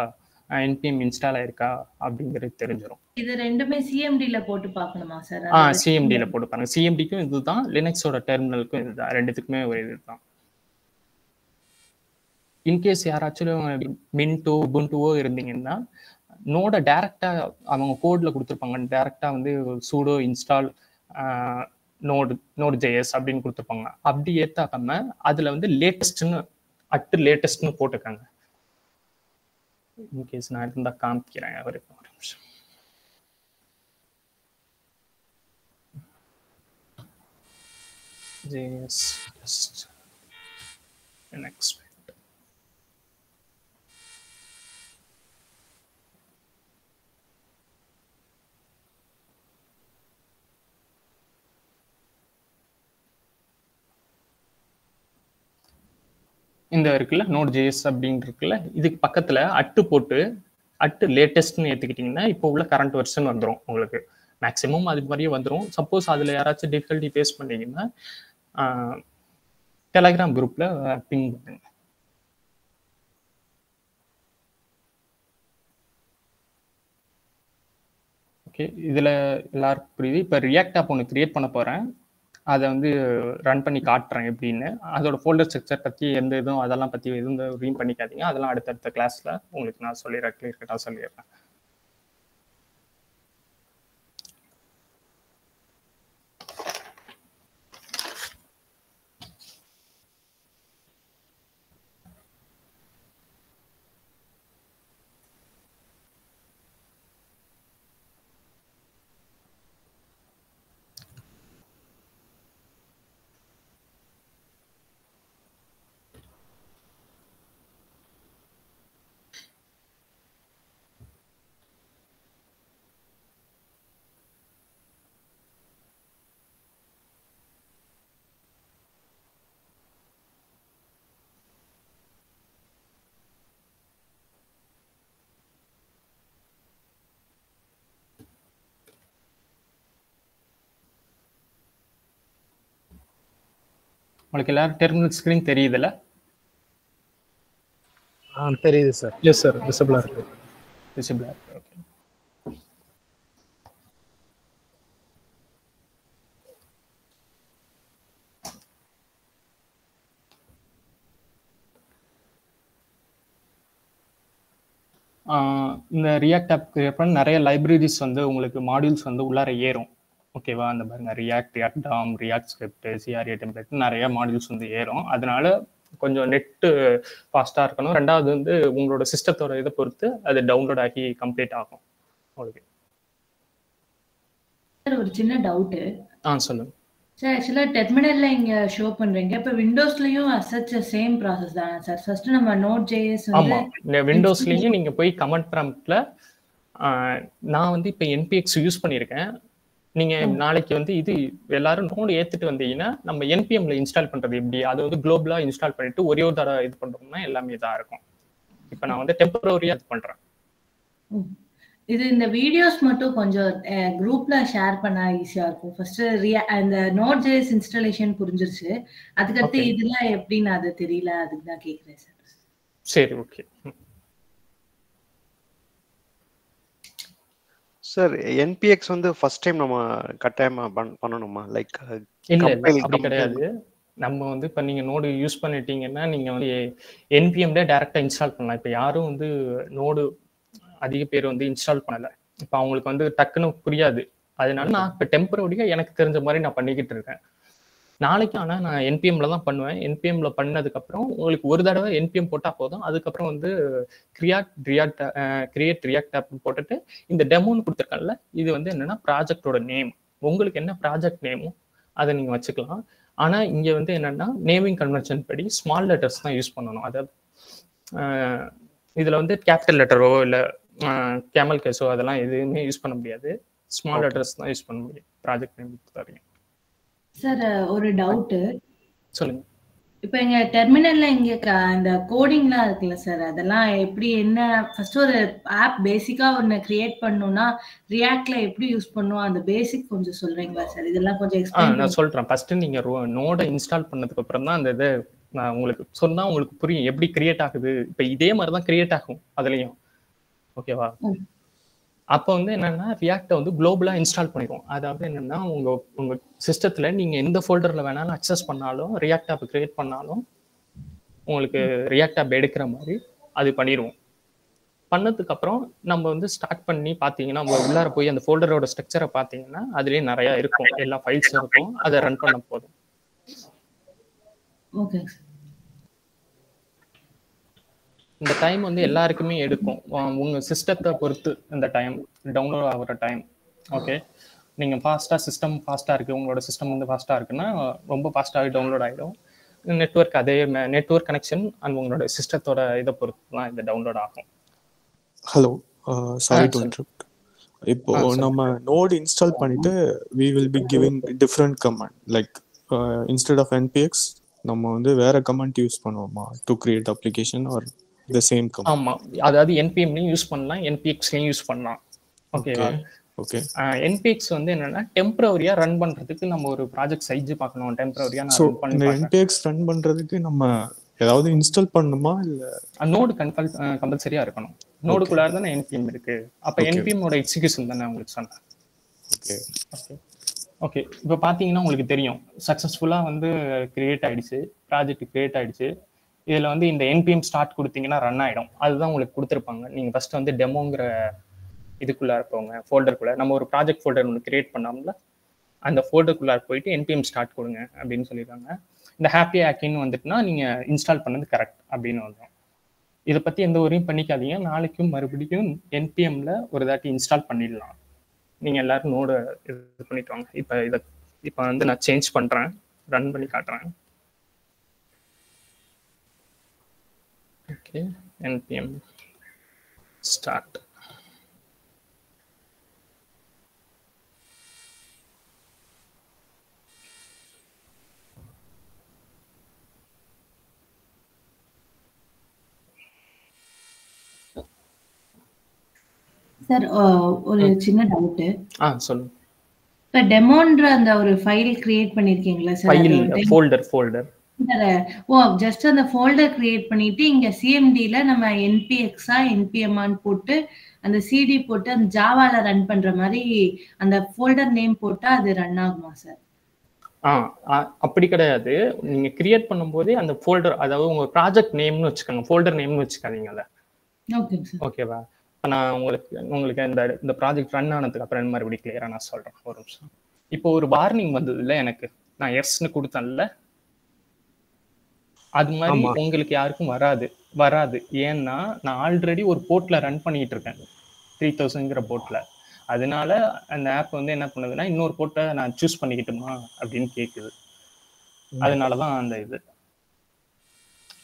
என்பிஎம் இன்ஸ்டால் ஆயிருக்கா? அப்படிங்கிறது தெரிஞ்சிடும் இது ரெண்டுமே சிஎம்டி ல போட்டு பார்க்கணுமா சார் ஆ சிஎம்டியில் போட்டு பாருங்க. சிஎம்டிக்கும் இதுதான் லினக்ஸோட டெர்மினலுக்கும் இதுதான். ரெண்டுத்துக்குமே ஒரு இதுதான். இன்கேஸ் யாராச்சும் மின்டோ உபுண்டுவோ இருந்தீங்கன்னா நோட டைரக்டா அவங்க கோட்ல கொடுத்துருப்பாங்க. டைரக்டா வந்து sudo install Node Node JS அப்படின்னு கொடுத்துருப்பாங்க. அப்படி ஏத்தாக்காம அதுல வந்து லேட்டஸ்ட்னு அட்டு லேட்டஸ்ட்னு போட்டுக்காங்க இன்கேஸ் நான் இருந்தா காமிக்கிறேன் ஒரு ஒரு நிமிஷம் JS just இந்த இருக்குல்ல நோட் ஜேஎஸ் அப்படின்னு இருக்குல்ல இதுக்கு பக்கத்துல அட்டு போட்டு அட்டு லேட்டஸ்ட்னு ஏத்துக்கிட்டீங்கன்னா இப்போ உள்ள கரண்ட் வெர்ஷன் வந்துடும் உங்களுக்கு. மேக்ஸிமம் அது மாதிரியே வந்துடும் சப்போஸ் அதில் யாராச்சும் டிஃபிகல்ட்டி ஃபேஸ் பண்ணீங்கன்னா டெலகிராம் குரூப்பில் பிங் பண்ணுங்க. ஓகே இதில் எல்லாருக்கும் புரியுது. இப்போ ரியாக்ட் ஆப் ஒன்று கிரியேட் பண்ண போகிறேன் அதை வந்து ரன் பண்ணி காட்டுறேன் எப்படின்னு. அதோட ஃபோல்டர் ஸ்ட்ரக்சர் பற்றி எந்த இதுவும் அதெல்லாம் பற்றி எதுவும் ரீம் பண்ணிக்காதீங்க. அதெல்லாம் அடுத்தடுத்த கிளாஸில் உங்களுக்கு நான் சொல்லிடுறேன் கிளியர் கட்டாக சொல்லிடுறேன். உங்களுக்கு எல்லாரும் டெர்மினல் ஸ்க்ரீன் தெரியுதுல்ல ஆ தெரியுது சார் எஸ் சார் விசிபிளா இருக்கு. விசிபிளா இருக்கு. ஓகே இந்த ரியாக்ட் ஆப் கிரியேட் பண்ண நிறைய லைப்ரரிஸ் வந்து உங்களுக்கு மாடியூல்ஸ் வந்து உள்ளார ஏறும். ஓகேவா? அந்த பாருங்க React React DOM React script CRA template நிறைய மாடியூல்ஸ் வந்து ஏறும். அதனால கொஞ்சம் நெட்டு ஃபாஸ்ட்டாக இருக்கணும். ரெண்டாவது வந்து உங்களோட சிஸ்டத்தோட இதை பொறுத்து அது டவுன்லோட் ஆகி கம்ப்ளீட் ஆகும். உங்களுக்கு சார் ஒரு சின்ன டவுட்டு ஆ சொல்லுங்க. சார் ஆக்சுவலாக டெர்மினல்ல இங்க ஷோ பண்றீங்க. இப்போ விண்டோஸ்லயும் அசச் சேம் ப்ராசஸ் தானே சார்? ஃபர்ஸ்ட் நம்ம நோட் ஜேஎஸ் ஆமா. விண்டோஸ்லயும் நீங்க போய் கமெண்ட் ப்ராம்ப்ட்ல நான் வந்து இப்போ என்பிஎக்ஸ் யூஸ் பண்ணியிருக்கேன். நீங்க நாளைக்கு வந்து இது எல்லாரும் நோடு ஏத்துட்டு வந்தீங்கன்னா நம்ம என்பிஎம்ல இன்ஸ்டால் பண்றது எப்படி? அது வந்து குளோபலா இன்ஸ்டால் பண்ணிட்டு ஒரே ஒரு தடவை இது பண்றோம்னா எல்லாமே இதா இருக்கும். இப்போ நான் வந்து டெம்பரரியா இது பண்றேன். இது இந்த வீடியோஸ் மட்டும் கொஞ்சம் குரூப்ல ஷேர் பண்ணா ஈஸியா இருக்கும். ஃபர்ஸ்ட் அந்த நோட் ஜேஎஸ் இன்ஸ்டாலேஷன் புரிஞ்சிருச்சு. அதுக்கடுத்து. இதெல்லாம் எப்படின்னு அது தெரியல. அதுக்கு தான் கேக்குறேன் சார். சரி ஓகே சார் என்பிஎக்ஸ் வந்து ஃபர்ஸ்ட் டைம் நம்ம கட்டாயமா பண்- பண்ணணுமா? லைக் இல்ல இல்ல அப்படி கிடையாது. நம்ம வந்து இப்ப நீங்க நோடு யூஸ் பண்ணிட்டீங்கன்னா நீங்க வந்து என்பிஎம்ல டைரக்டா இன்ஸ்டால் பண்ணலாம். இப்ப யாரும் வந்து நோடு அதிக பேர் வந்து இன்ஸ்டால் பண்ணல. இப்ப அவங்களுக்கு வந்து டக்குன்னு புரியாது. அதனால நான் இப்ப டெம்பரரியா எனக்கு தெரிஞ்ச மாதிரி நான் பண்ணிக்கிட்டு இருக்கேன். நாளைக்கு ஆனா நான் என்பிஎம்ல தான் பண்ணுவேன். என்பிஎம்ல பண்ணதுக்கு அப்புறம் உங்களுக்கு ஒரு தடவை என்பிஎம் போட்டா போதும். அதுக்கப்புறம் வந்து கிரியாக்ட் ரியாக்ட் கிரியேட் ரியாக்ட் ஆப் போட்டுட்டு இந்த டெமோன்னு கொடுத்துருக்கேன்ல இது வந்து என்னன்னா ப்ராஜெக்டோட நேம் உங்களுக்கு என்ன ப்ராஜெக்ட் நேமோ அதை நீங்க வச்சுக்கலாம். ஆனா இங்க வந்து என்னன்னா நேமிங் கன்வென்ஷன் படி ஸ்மால் லெட்டர்ஸ் தான் யூஸ் பண்ணணும். அதாவது ஆஹ் இதுல வந்து கேபிட்டல் லெட்டரோ இல்ல கேமல் கேஸோ அதெல்லாம் எதுவுமே யூஸ் பண்ண முடியாது. ஸ்மால் லெட்டர்ஸ் தான் யூஸ் பண்ண முடியும். ப்ராஜெக்ட் நேம் தரீங்க சார் ஒரு டவுட் சொல்லுங்க. இப்போ எங்க டெர்மினல்ல இங்க அந்த கோடிங்லாம் இருக்குல்ல சார் அதெல்லாம் எப்படி என்ன ஃபர்ஸ்ட் ஒரு ஆப் பேசிக்கா ஒன்னு கிரியேட் பண்ணணும்னா ரியாக்ட்ல எப்படி யூஸ் பண்ணுவோம் அந்த பேசிக் கொஞ்சம் சொல்றீங்களா சார் இதெல்லாம் கொஞ்சம் எக்ஸ்பிளைன் நான் சொல்றேன். ஃபர்ஸ்ட் நீங்க நோட இன்ஸ்டால் பண்ணதுக்கு அப்புறம் தான் அந்த இதை நான் உங்களுக்கு சொன்னா உங்களுக்கு புரியும். எப்படி கிரியேட் ஆகுது? இப்போ இதே மாதிரி தான் கிரியேட் ஆகும் அதுலயும். ஓகேவா அப்போ வந்து என்னன்னா ரியாக்டை வந்து குளோபலா இன்ஸ்டால் பண்ணிடுவோம். அதாவது என்னன்னா உங்க உங்க சிஸ்டத்துல நீங்க எந்த ஃபோல்டர்ல வேணாலும் அக்சஸ் பண்ணாலும் ரியாக்ட் ஆப் கிரியேட் பண்ணாலும் உங்களுக்கு ரியாக்ட் ஆப் எடுக்கிற மாதிரி அது பண்ணிடுவோம். பண்ணதுக்கு அப்புறம் நம்ம வந்து ஸ்டார்ட் பண்ணி பார்த்தீங்கன்னா நம்ம உள்ளார போய் அந்த ஃபோல்டரோட ஸ்ட்ரக்சரை பார்த்தீங்கன்னா அதுலயே நிறைய இருக்கும். எல்லா ஃபைல்ஸும் இருக்கும். அதை ரன் பண்ண போதும். ஓகே இந்த டைம் வந்து எல்லாருக்குமே எடுக்கும். உங்க சிஸ்டத்தை பொறுத்து இந்த டைம் டவுன்லோட் ஆகுற டைம் ஓகே நீங்க ஃபாஸ்டா சிஸ்டம் ஃபாஸ்டா இருக்கு உங்களோட சிஸ்டம் வந்து ஃபாஸ்டா இருக்குன்னா ரொம்ப ஃபாஸ்டாகவே டவுன்லோட் ஆகிடும் நெட்ஒர்க் அதே நெட்ஒர்க் கனெக்ஷன் அண்ட் உங்களோட சிஸ்டத்தோட இதை பொறுத்து தான் இது டவுன்லோட் ஆகும். ஹலோ சாரி டு சொல்லு. இன்டரப்ட் இப்போ. நம்ம நோட் இன்ஸ்டால் பண்ணிட்டு we will be giving different command like instead of NPX நம்ம வந்து வேற கமாண்ட் யூஸ் பண்ணுவோமா? To create application or the same ஆமா. அதாவது என்பிஎம்லையும் யூஸ் பண்ணலாம் என்பிஎக்ஸ்லையும் யூஸ் பண்ணலாம். ஓகேவா ஓகே என்பிஎக்ஸ் வந்து என்னன்னா டெம்பரரியா ரன் பண்றதுக்கு நம்ம ஒரு ப்ராஜெக்ட் சைஸ் பார்க்கணும். டெம்பரரியா நான். என்பிஎக்ஸ் ரன் பண்றதுக்கு நம்ம ஏதாவது இன்ஸ்டால் பண்ணணுமா? இல்ல நோடு கம்பல் கம்பல்சரியா இருக்கணும். நோடுக்குள்ளார தானே என்பிஎம் இருக்கு. அப்ப Okay. என்பிஎம்மோட எக்ஸிகியூஷன் தானே உங்களுக்கு சொன்னேன். ஓகே ஓகே ஓகே இப்போ பார்த்தீங்கன்னா உங்களுக்கு தெரியும். சக்ஸஸ்ஃபுல்லாக வந்து கிரியேட் ஆயிடுச்சு. ப்ராஜெக்ட் கிரியேட் ஆயிடுச்சு. இதில் வந்து இந்த என்பிஎம் ஸ்டார்ட் கொடுத்தீங்கன்னா ரன் ஆகிடும் அதுதான் உங்களுக்கு கொடுத்துருப்பாங்க. நீங்கள் ஃபர்ஸ்ட் வந்து டெமோங்கிற இதுக்குள்ளே இருப்பவங்க ஃபோல்டருக்குள்ளே நம்ம ஒரு ப்ராஜெக்ட் ஃபோல்டர் ஒன்று கிரியேட் பண்ணோம்ல அந்த ஃபோல்டருக்குள்ளார போயிட்டு என்பிஎம் ஸ்டார்ட் கொடுங்க அப்படின்னு சொல்லியிருக்காங்க இந்த ஹாப்பி ஆக்கின்னு வந்துட்டுனா நீங்கள் இன்ஸ்டால் பண்ணது கரெக்ட் அப்படின்னு வந்துடும் இதை பற்றி எந்த ஒரையும் பண்ணிக்காதீங்க. நாளைக்கும் மறுபடியும் என்பிஎம்ல ஒரு தாட்டி இன்ஸ்டால் பண்ணிடலாம். நீங்கள் எல்லாரும் நோடு இது பண்ணிட்டு வாங்க. இப்போ இதை இப்போ வந்து நான் சேஞ்ச் பண்ணுறேன் ரன் பண்ணி காட்டுறேன். ஓகே என்பிஎம் ஸ்டார்ட் சார் ஒரு சின்ன டவுட் ஆ சொல்லுங்க இப்ப டெமோன்ற அந்த ஒரு ஃபைல் கிரியேட் பண்ணிருக்கீங்களா sir file folder folder oh just அந்த ஃபோல்டர் கிரியேட் பண்ணிட்டு இங்க சிஎம்டில நம்ம என்பிஎக்ஸா என்பிஎம்ஆன்னு போட்டு அந்த சிடி போட்டு அந்த ஜாவால ரன் பண்ற மாதிரி அந்த ஃபோல்டர் நேம் போட்டா அது ரன் ஆகுமா சார் ஆ அப்படி கிடையாது. நீங்க கிரியேட் பண்ணும்போதே அந்த ஃபோல்டர் அதாவது உங்க ப்ராஜெக்ட் நேம்னு வச்சுக்கோங்க ஃபோல்டர் நேம்னு வச்சுக்காதீங்க அதை. ஓகேங்க சார் ஓகேவா நான் உங்களுக்கு உங்களுக்கு இந்த இந்த ப்ராஜெக்ட் ரன் ஆனதுக்கு அப்புறம் மறுபடியும் கிளியரா நான் சொல்றேன். ஒரு நிமிஷம். இப்போ ஒரு வார்னிங் வந்தது இல்ல எனக்கு. நான் எஸ்ன்னு கொடுத்தேன்ல. அது மாதிரி. உங்களுக்கு யாருக்கும் வராது. வராது. ஏன்னா நான் ஆல்ரெடி ஒரு போர்ட்ல ரன் பண்ணிட்டு இருக்கேன். த்ரீ தௌசண்ட்ங்கிற போர்ட்ல அதனால அந்த ஆப் வந்து என்ன பண்ணுதுன்னா இன்னொரு போர்ட்டை நான் சூஸ் பண்ணிக்கிட்டுமா? அப்படின்னு கேக்குது. அதனாலதான் அந்த இது.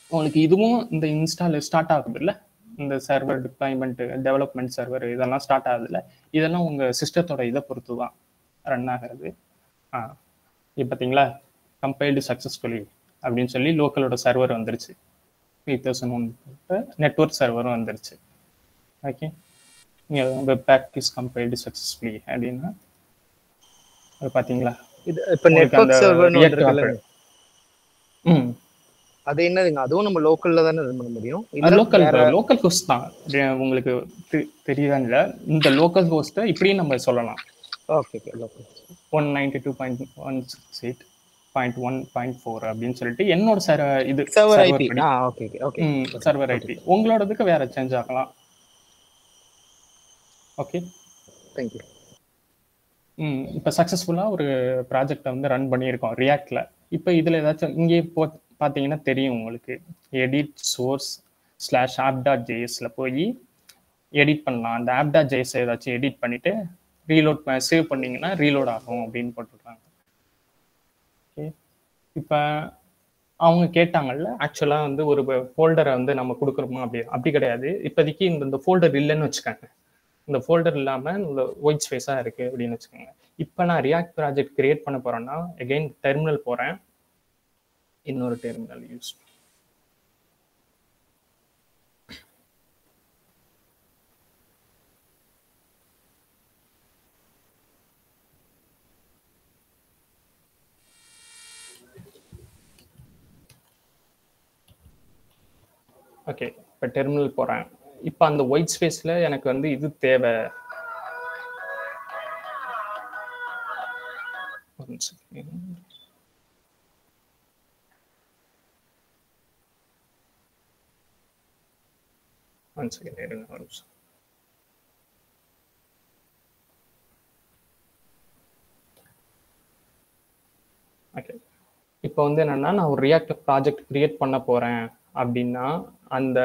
உங்களுக்கு இதுவும் இந்த இன்ஸ்டால் ஸ்டார்ட் ஆகுது இல்ல இந்த சர்வர் டிப்ளாய்மெண்ட் டெவலப்மெண்ட் சர்வர் இதெல்லாம் ஸ்டார்ட் ஆகுதுல்ல? இதெல்லாம் உங்க சிஸ்டத்தோட இதை பொறுத்து தான் ரன் ஆகிறது. ஆ. இப்போ பார்த்தீங்களா கம்பைல்டு சக்ஸஸ்ஃபுல்லி அப்படின்னு சொல்லி லோக்கலோட சர்வர் வந்துருச்சு. த்ரீ தௌசண்ட் ஒன் நெட்ஒர்க் சர்வரும் வந்துருச்சு. ஓகே நீங்கள் web back is compiled successfully அப்படின்னா அது பார்த்தீங்களா இது இப்ப நெட்வொர்க் operator- ம். அது என்னதுங்க? அதுவும் நம்ம லோக்கல்ல தானே ரன் பண்ண முடியும்? லோக்கல் லோக்கல் ஹோஸ்ட் தான். உங்களுக்கு தெரியுதான்னு இல்ல? இந்த லோக்கல் ஹோஸ்ட்டை இப்படியும் நம்ம சொல்லலாம். Okay okay local one ninety two point one six eight point one point four அப்படின்னு சொல்லிட்டு என்னோட சர் இது server IP okay okay server IP உங்களோடதுக்கு வேற சேஞ்ச் ஆகலாம். ஓகே தேங்க்யூ ம் இப்போ சக்ஸஸ்ஃபுல்லாக ஒரு ப்ராஜெக்டை வந்து ரன் பண்ணியிருக்கோம் ரியாக்டில் இப்போ இதில் ஏதாச்சும் இங்கே போ பார்த்தீங்கன்னா தெரியும் உங்களுக்கு. Edit source slash app dot ஜேஎஸில் போய் எடிட் பண்ணலாம். அந்த ஆப் டாட் ஜேஎஸ் ஏதாச்சும் எடிட் பண்ணிவிட்டு ரீலோட் சேவ் பண்ணீங்கன்னா ரீலோட் ஆகும் அப்படின்னு போட்டுருக்காங்க. இப்போ அவங்க கேட்டாங்கல்ல ஆக்சுவலாக வந்து ஒரு ஃபோல்டரை வந்து நம்ம கொடுக்குறோமா அப்படி? அப்படி கிடையாது. இப்போதைக்கு இந்த இந்த ஃபோல்டர் இல்லைன்னு வச்சுக்கோங்க. இந்த ஃபோல்டர் இல்லாமல் இந்த ஒயிட் ஸ்பேஸாக இருக்குது அப்படின்னு வச்சுக்கோங்க. இப்போ நான் ரியாக்ட் ப்ராஜெக்ட் கிரியேட் பண்ண போகிறேன்னா எகெயின் டெர்மினல் போகிறேன் இன்னொரு டெர்மினல் யூஸ் ஓகே இப்போ டெர்மினல் போகிறேன் இப்போ அந்த ஒயிட் ஸ்பேஸில் எனக்கு வந்து இது தேவை. One second. இருங்க ஒரு நிமிஷம். ஓகே இப்போ வந்து என்னன்னா நான் ஒரு ரியாக்ட் ப்ராஜெக்ட் கிரியேட் பண்ண போறேன் அப்படின்னா அந்த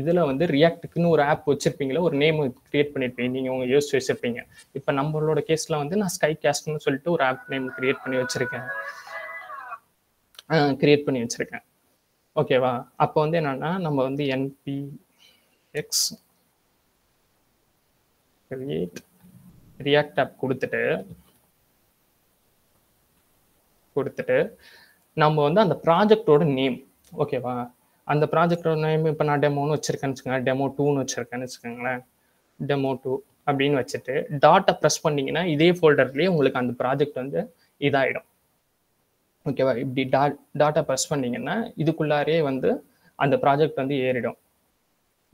இதில் வந்து ரியாக்டுக்குன்னு ஒரு ஆப் வச்சிருப்பீங்களா ஒரு நேம் கிரியேட் பண்ணியிருப்பீங்க நீங்கள் உங்கள் யோசிச்சு வச்சிருப்பீங்க. இப்போ நம்மளோட கேஸில் வந்து நான் ஸ்கை கேஸ்ட்னு சொல்லிட்டு ஒரு ஆப் நேம் கிரியேட் பண்ணி வச்சுருக்கேன். கிரியேட் பண்ணி வச்சுருக்கேன். ஓகேவா அப்போ வந்து என்னென்னா நம்ம வந்து NP X create React app கொடுத்துட்டு கொடுத்துட்டு நம்ம வந்து அந்த ப்ராஜெக்டோட நேம் ஓகேவா அந்த ப்ராஜெக்டோட நேம் இப்போ நான் டெமோன்னு வச்சிருக்கேன்னு வச்சுக்கோங்க டெமோ டூன்னு வச்சிருக்கேன்னு வச்சுக்கோங்களேன். டெமோ டூ அப்படின்னு வச்சுட்டு டாட்டை ப்ரெஸ் பண்ணீங்கன்னா இதே ஃபோல்டர்லேயே உங்களுக்கு அந்த ப்ராஜெக்ட் வந்து இதாயிடும். ஓகேவா இப்படி டா டாட்டா ப்ரெஸ் பண்ணீங்கன்னா இதுக்குள்ளாரே வந்து அந்த ப்ராஜெக்ட் வந்து ஏறிடும்.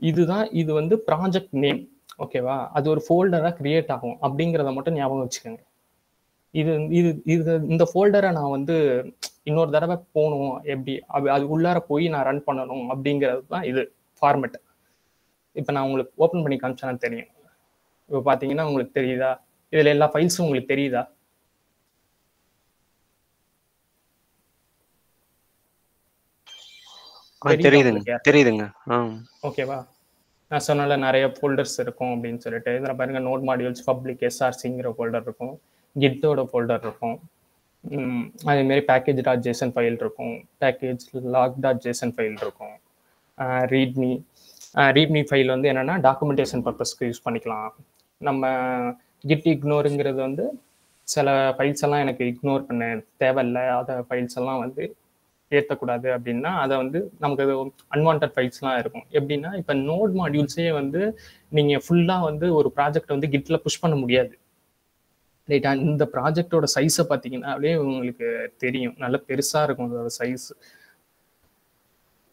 இதுதான் இது வந்து ப்ராஜெக்ட் நேம் ஓகேவா அது ஒரு ஃபோல்டராக கிரியேட் ஆகும் அப்படிங்கிறத மட்டும் ஞாபகம் வச்சுக்கோங்க. இது இது இது இந்த ஃபோல்டரை நான் வந்து இன்னொரு தடவை போகணும். எப்படி? அது அது உள்ளார போய் நான் ரன் பண்ணணும் அப்படிங்கிறது தான் இது ஃபார்மெட் இப்போ நான் உங்களுக்கு ஓப்பன் பண்ணி காமிச்சேன்னா தெரியும். இப்போ பார்த்தீங்கன்னா உங்களுக்கு தெரியுதா? இதில் எல்லா ஃபைல்ஸும் உங்களுக்கு தெரியுதா? தெரியுதுங்க. தெரியுதுங்க. ஓகேவா நான் சொன்னால நிறைய ஃபோல்டர்ஸ் இருக்கும் அப்படின்னு சொல்லிட்டு. இதில் பாருங்க நோட் மாடியூல்ஸ் பப்ளிக் எஸ்ஆர்சிங்கிற ஃபோல்டர் இருக்கும். கிட்டோட ஃபோல்டர் இருக்கும். அதேமாரி பேக்கேஜ் டாட் ஜேசன் ஃபைல் இருக்கும். Package lock dot JSON file இருக்கும் ரீட்மி ரீட்மி ஃபைல் வந்து என்னென்னா டாக்குமெண்டேஷன் பர்பஸ்க்கு யூஸ் பண்ணிக்கலாம். நம்ம கிட் இக்னோருங்கிறது வந்து சில ஃபைல்ஸ் எல்லாம் எனக்கு இக்னோர் பண்ண தேவையில்லை. அதை ஃபைல்ஸ் எல்லாம் வந்து ஏற்றக்கூடாது அப்படின்னா அதை வந்து நமக்கு அது அன்வான்ட் ஃபைல்ஸ்லாம் இருக்கும். எப்படின்னா இப்போ நோட் மாடியூல்ஸே வந்து நீங்கள் ஃபுல்லாக வந்து ஒரு ப்ராஜெக்ட் வந்து கிட்டில் புஷ் பண்ண முடியாது. ரைட்டா இந்த ப்ராஜெக்டோட சைஸை பார்த்தீங்கன்னா அப்படியே உங்களுக்கு தெரியும். நல்ல பெருசாக இருக்கும் அதோட சைஸ்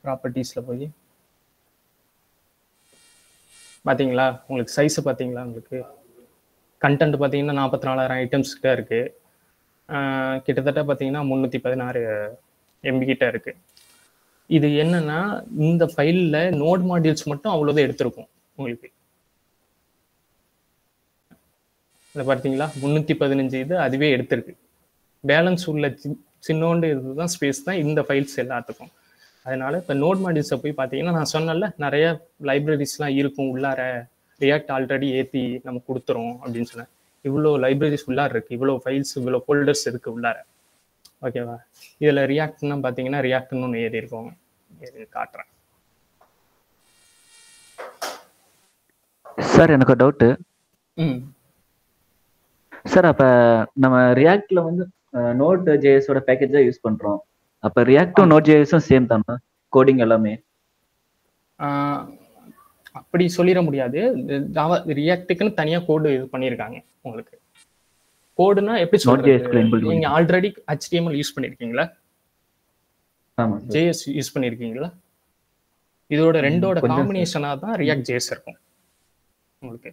ப்ராப்பர்ட்டிஸில் போய். பார்த்தீங்களா உங்களுக்கு சைஸ் பார்த்தீங்களா உங்களுக்கு கண்டென்ட் பார்த்தீங்கன்னா நாற்பத்தி நாலாயிரம் ஐட்டம்ஸ் கிட்ட இருக்கு. கிட்டத்தட்ட பார்த்தீங்கன்னா முந்நூற்றி பதினாறு எம்பி கிட்ட இருக்கு. இது என்னன்னா இந்த ஃபைலில் நோட் மாடியூல்ஸ் மட்டும் அவ்வளோதான் எடுத்திருக்கும் உங்களுக்கு. இதை பார்த்தீங்களா முந்நூற்றி பதினஞ்சு இது அதுவே எடுத்திருக்கு. பேலன்ஸ் உள்ள சின்னோண்டு இதுதான் ஸ்பேஸ் தான் இந்த ஃபைல்ஸ் எல்லாத்துக்கும். அதனால இப்போ நோட் மாடியூல்ஸை போய் பார்த்தீங்கன்னா நான் சொன்னேன்ல நிறைய லைப்ரரிஸ்லாம் இருக்கும் உள்ளார. ரியாக்ட் ஆல்ரெடி ஏற்றி நம்ம கொடுத்துறோம் அப்படின்னு சொன்னேன். இவ்வளோ லைப்ரரிஸ் உள்ளார இருக்கு இவ்வளோ ஃபைல்ஸ் இவ்வளோ ஃபோல்டர்ஸ் இருக்கு உள்ளார. ஓகேவா இதில் ரியாக்ட்னா பார்த்தீங்கன்னா ரியாக்ட்னு ஒன்று ஏறி இருக்கும். காட்டுறேன். சார் எனக்கு டவுட்டு ம். சார் அப்ப நம்ம ரியாக்ட்ல வந்து நோட் ஜேஎஸோட பேக்கேஜ் தான் யூஸ் பண்றோம். அப்ப ரியாக்டும் நோட் ஜேஎஸும் சேம் தானா? கோடிங் எல்லாமே? அப்படி சொல்லிட முடியாது. ஜாவா ரியாக்டுக்குன்னு தனியாக கோடு இது பண்ணியிருக்காங்க உங்களுக்கு. கோடுனா எப்படி சொல்றது? நீங்க ஆல்ரெடி HTML யூஸ் பண்ணிருக்கீங்களா? ஜேஎஸ் யூஸ் பண்ணிருக்கீங்களா? இதோட ரெண்டோட. காம்பினேஷனா தான் ரியாக்ட் ஜேஎஸ் இருக்கும். உங்களுக்கு.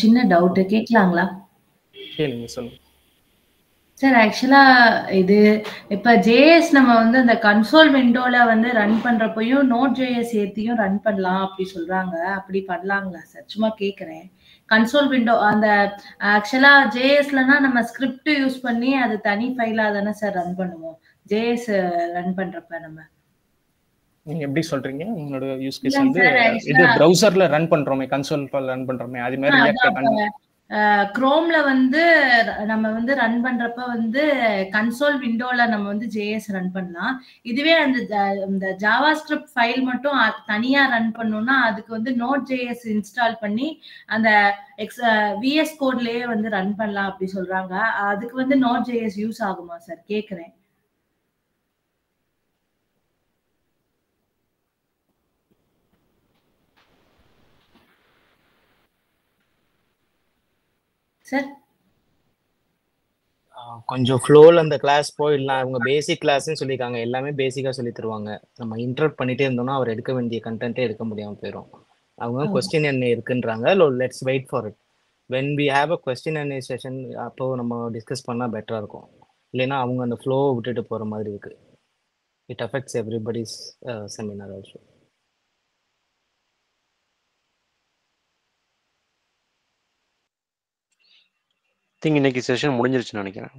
சின்ன டவுட் கேட்கலாங்களா? கேளுங்க சொல்லுங்க. சார் ஆக்சுவலா இது இப்ப ஜேஎஸ் நம்ம வந்து அந்த கன்சோல் விண்டோல வந்து ரன் பண்றப்பையும் நோட் ஜேஎஸ் ஏத்தியும் ரன் பண்ணலாம் அப்படி சொல்றாங்க. அப்படி பண்ணலாங்களா சார் சும்மா கேக்குறேன். கன்சோல் விண்டோ அந்த ஆக்சுவலா ஜேஎஸ்லனா நம்ம ஸ்கிரிப்ட் யூஸ் பண்ணி அது தனி ஃபைலா தானே சார் ரன் பண்ணுவோம். ஜேஎஸ் ரன் பண்றப்ப நம்ம. நீங்க எப்படி சொல்றீங்க? உங்களோட யூஸ் கேஸ் வந்து இது ப்ரௌசர்ல ரன் பண்றோமே கன்சோல் ரன் பண்றோமே அது மாதிரி குரோம்ல வந்து நம்ம வந்து ரன் பண்றப்ப வந்து கன்சோல் விண்டோல நம்ம வந்து ஜேஎஸ் ரன் பண்ணலாம். இதுவே அந்த இந்த ஜாவா ஸ்கிரிப்ட் ஃபைல் மட்டும் தனியா ரன் பண்ணோம்னா அதுக்கு வந்து நோட் ஜேஎஸ் இன்ஸ்டால் பண்ணி அந்த எக்ஸ் விஎஸ் கோட்லயே வந்து ரன் பண்ணலாம் அப்படி சொல்றாங்க. அதுக்கு வந்து நோட் ஜேஎஸ் யூஸ் ஆகுமா சார் கேக்குறேன். சார்? கொஞ்சம் ஃப்ளோவில் அந்த கிளாஸ் போயிடலாம். அவங்க பேசிக் கிளாஸ்னு சொல்லியிருக்காங்க. எல்லாமே பேசிக்காக சொல்லி தருவாங்க. நம்ம இன்டர்ட் பண்ணிட்டே இருந்தோம்னா அவர் எடுக்க வேண்டிய கண்டென்ட்டே எடுக்க முடியாமல் போயிடும் அவங்க. கொஸ்டின் என்ன இருக்குன்றாங்க. Let's wait for it when we have a question and session அப்போ நம்ம டிஸ்கஸ் பண்ணால் பெட்டராக இருக்கும். இல்லைன்னா அவங்க அந்த ஃப்ளோ விட்டுட்டு போகிற மாதிரி இருக்கு. It affects everybody's seminar also think இன்னைக்கு செஷன் முடிஞ்சிருச்சுன்னு நினைக்கிறேன்.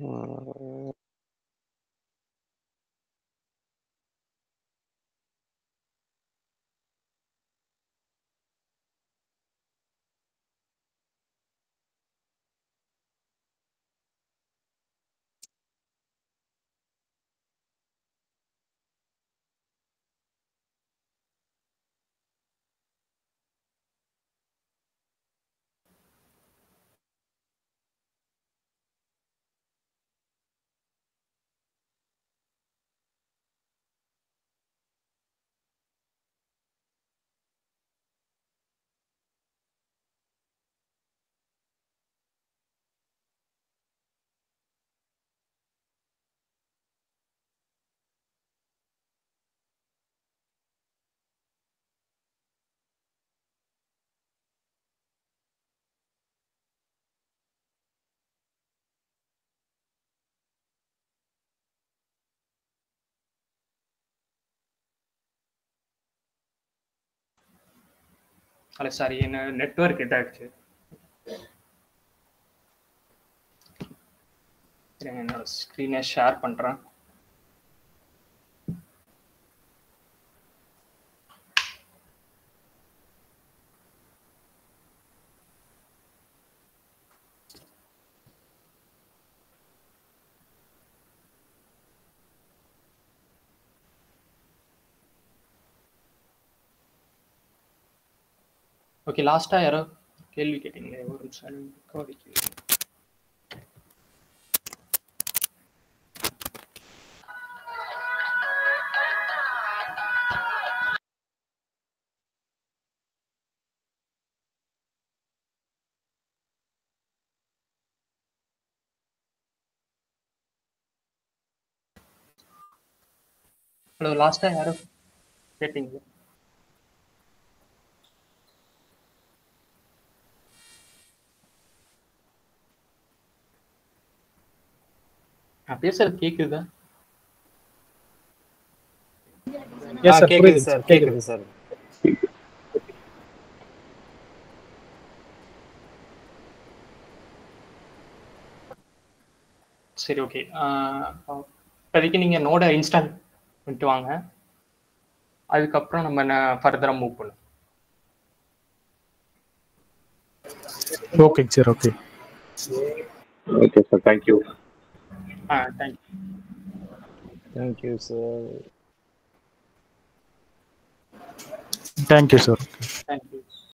அல்ல சாரி என்ன நெட்வொர்க் இதாகிடுச்சு என்னோட ஸ்க்ரீனை ஷேர் பண்றேன் ஓகே லாஸ்ட்டாக யாரோ கேள்வி கேட்டீங்களே ஒரு நிமிஷம் ரெக்கார்டு ஹலோ லாஸ்ட்டாக யாரும் கேட்டீங்களா நான் பேசுறது கேக்குதா? ஆ கேக்குது சார் கேக்குது சார் சரி ஓகே இப்போதைக்கு நீங்க நோட இன்ஸ்டால் பண்ணிட்டு வாங்க. அதுக்கப்புறம் நம்ம ஃபர்தரா மூவ் பண்ணுவோம் ஓகேங்க sir okay okay sir thank you Uh, thank you. Thank you, sir. Thank you, sir. Thank you.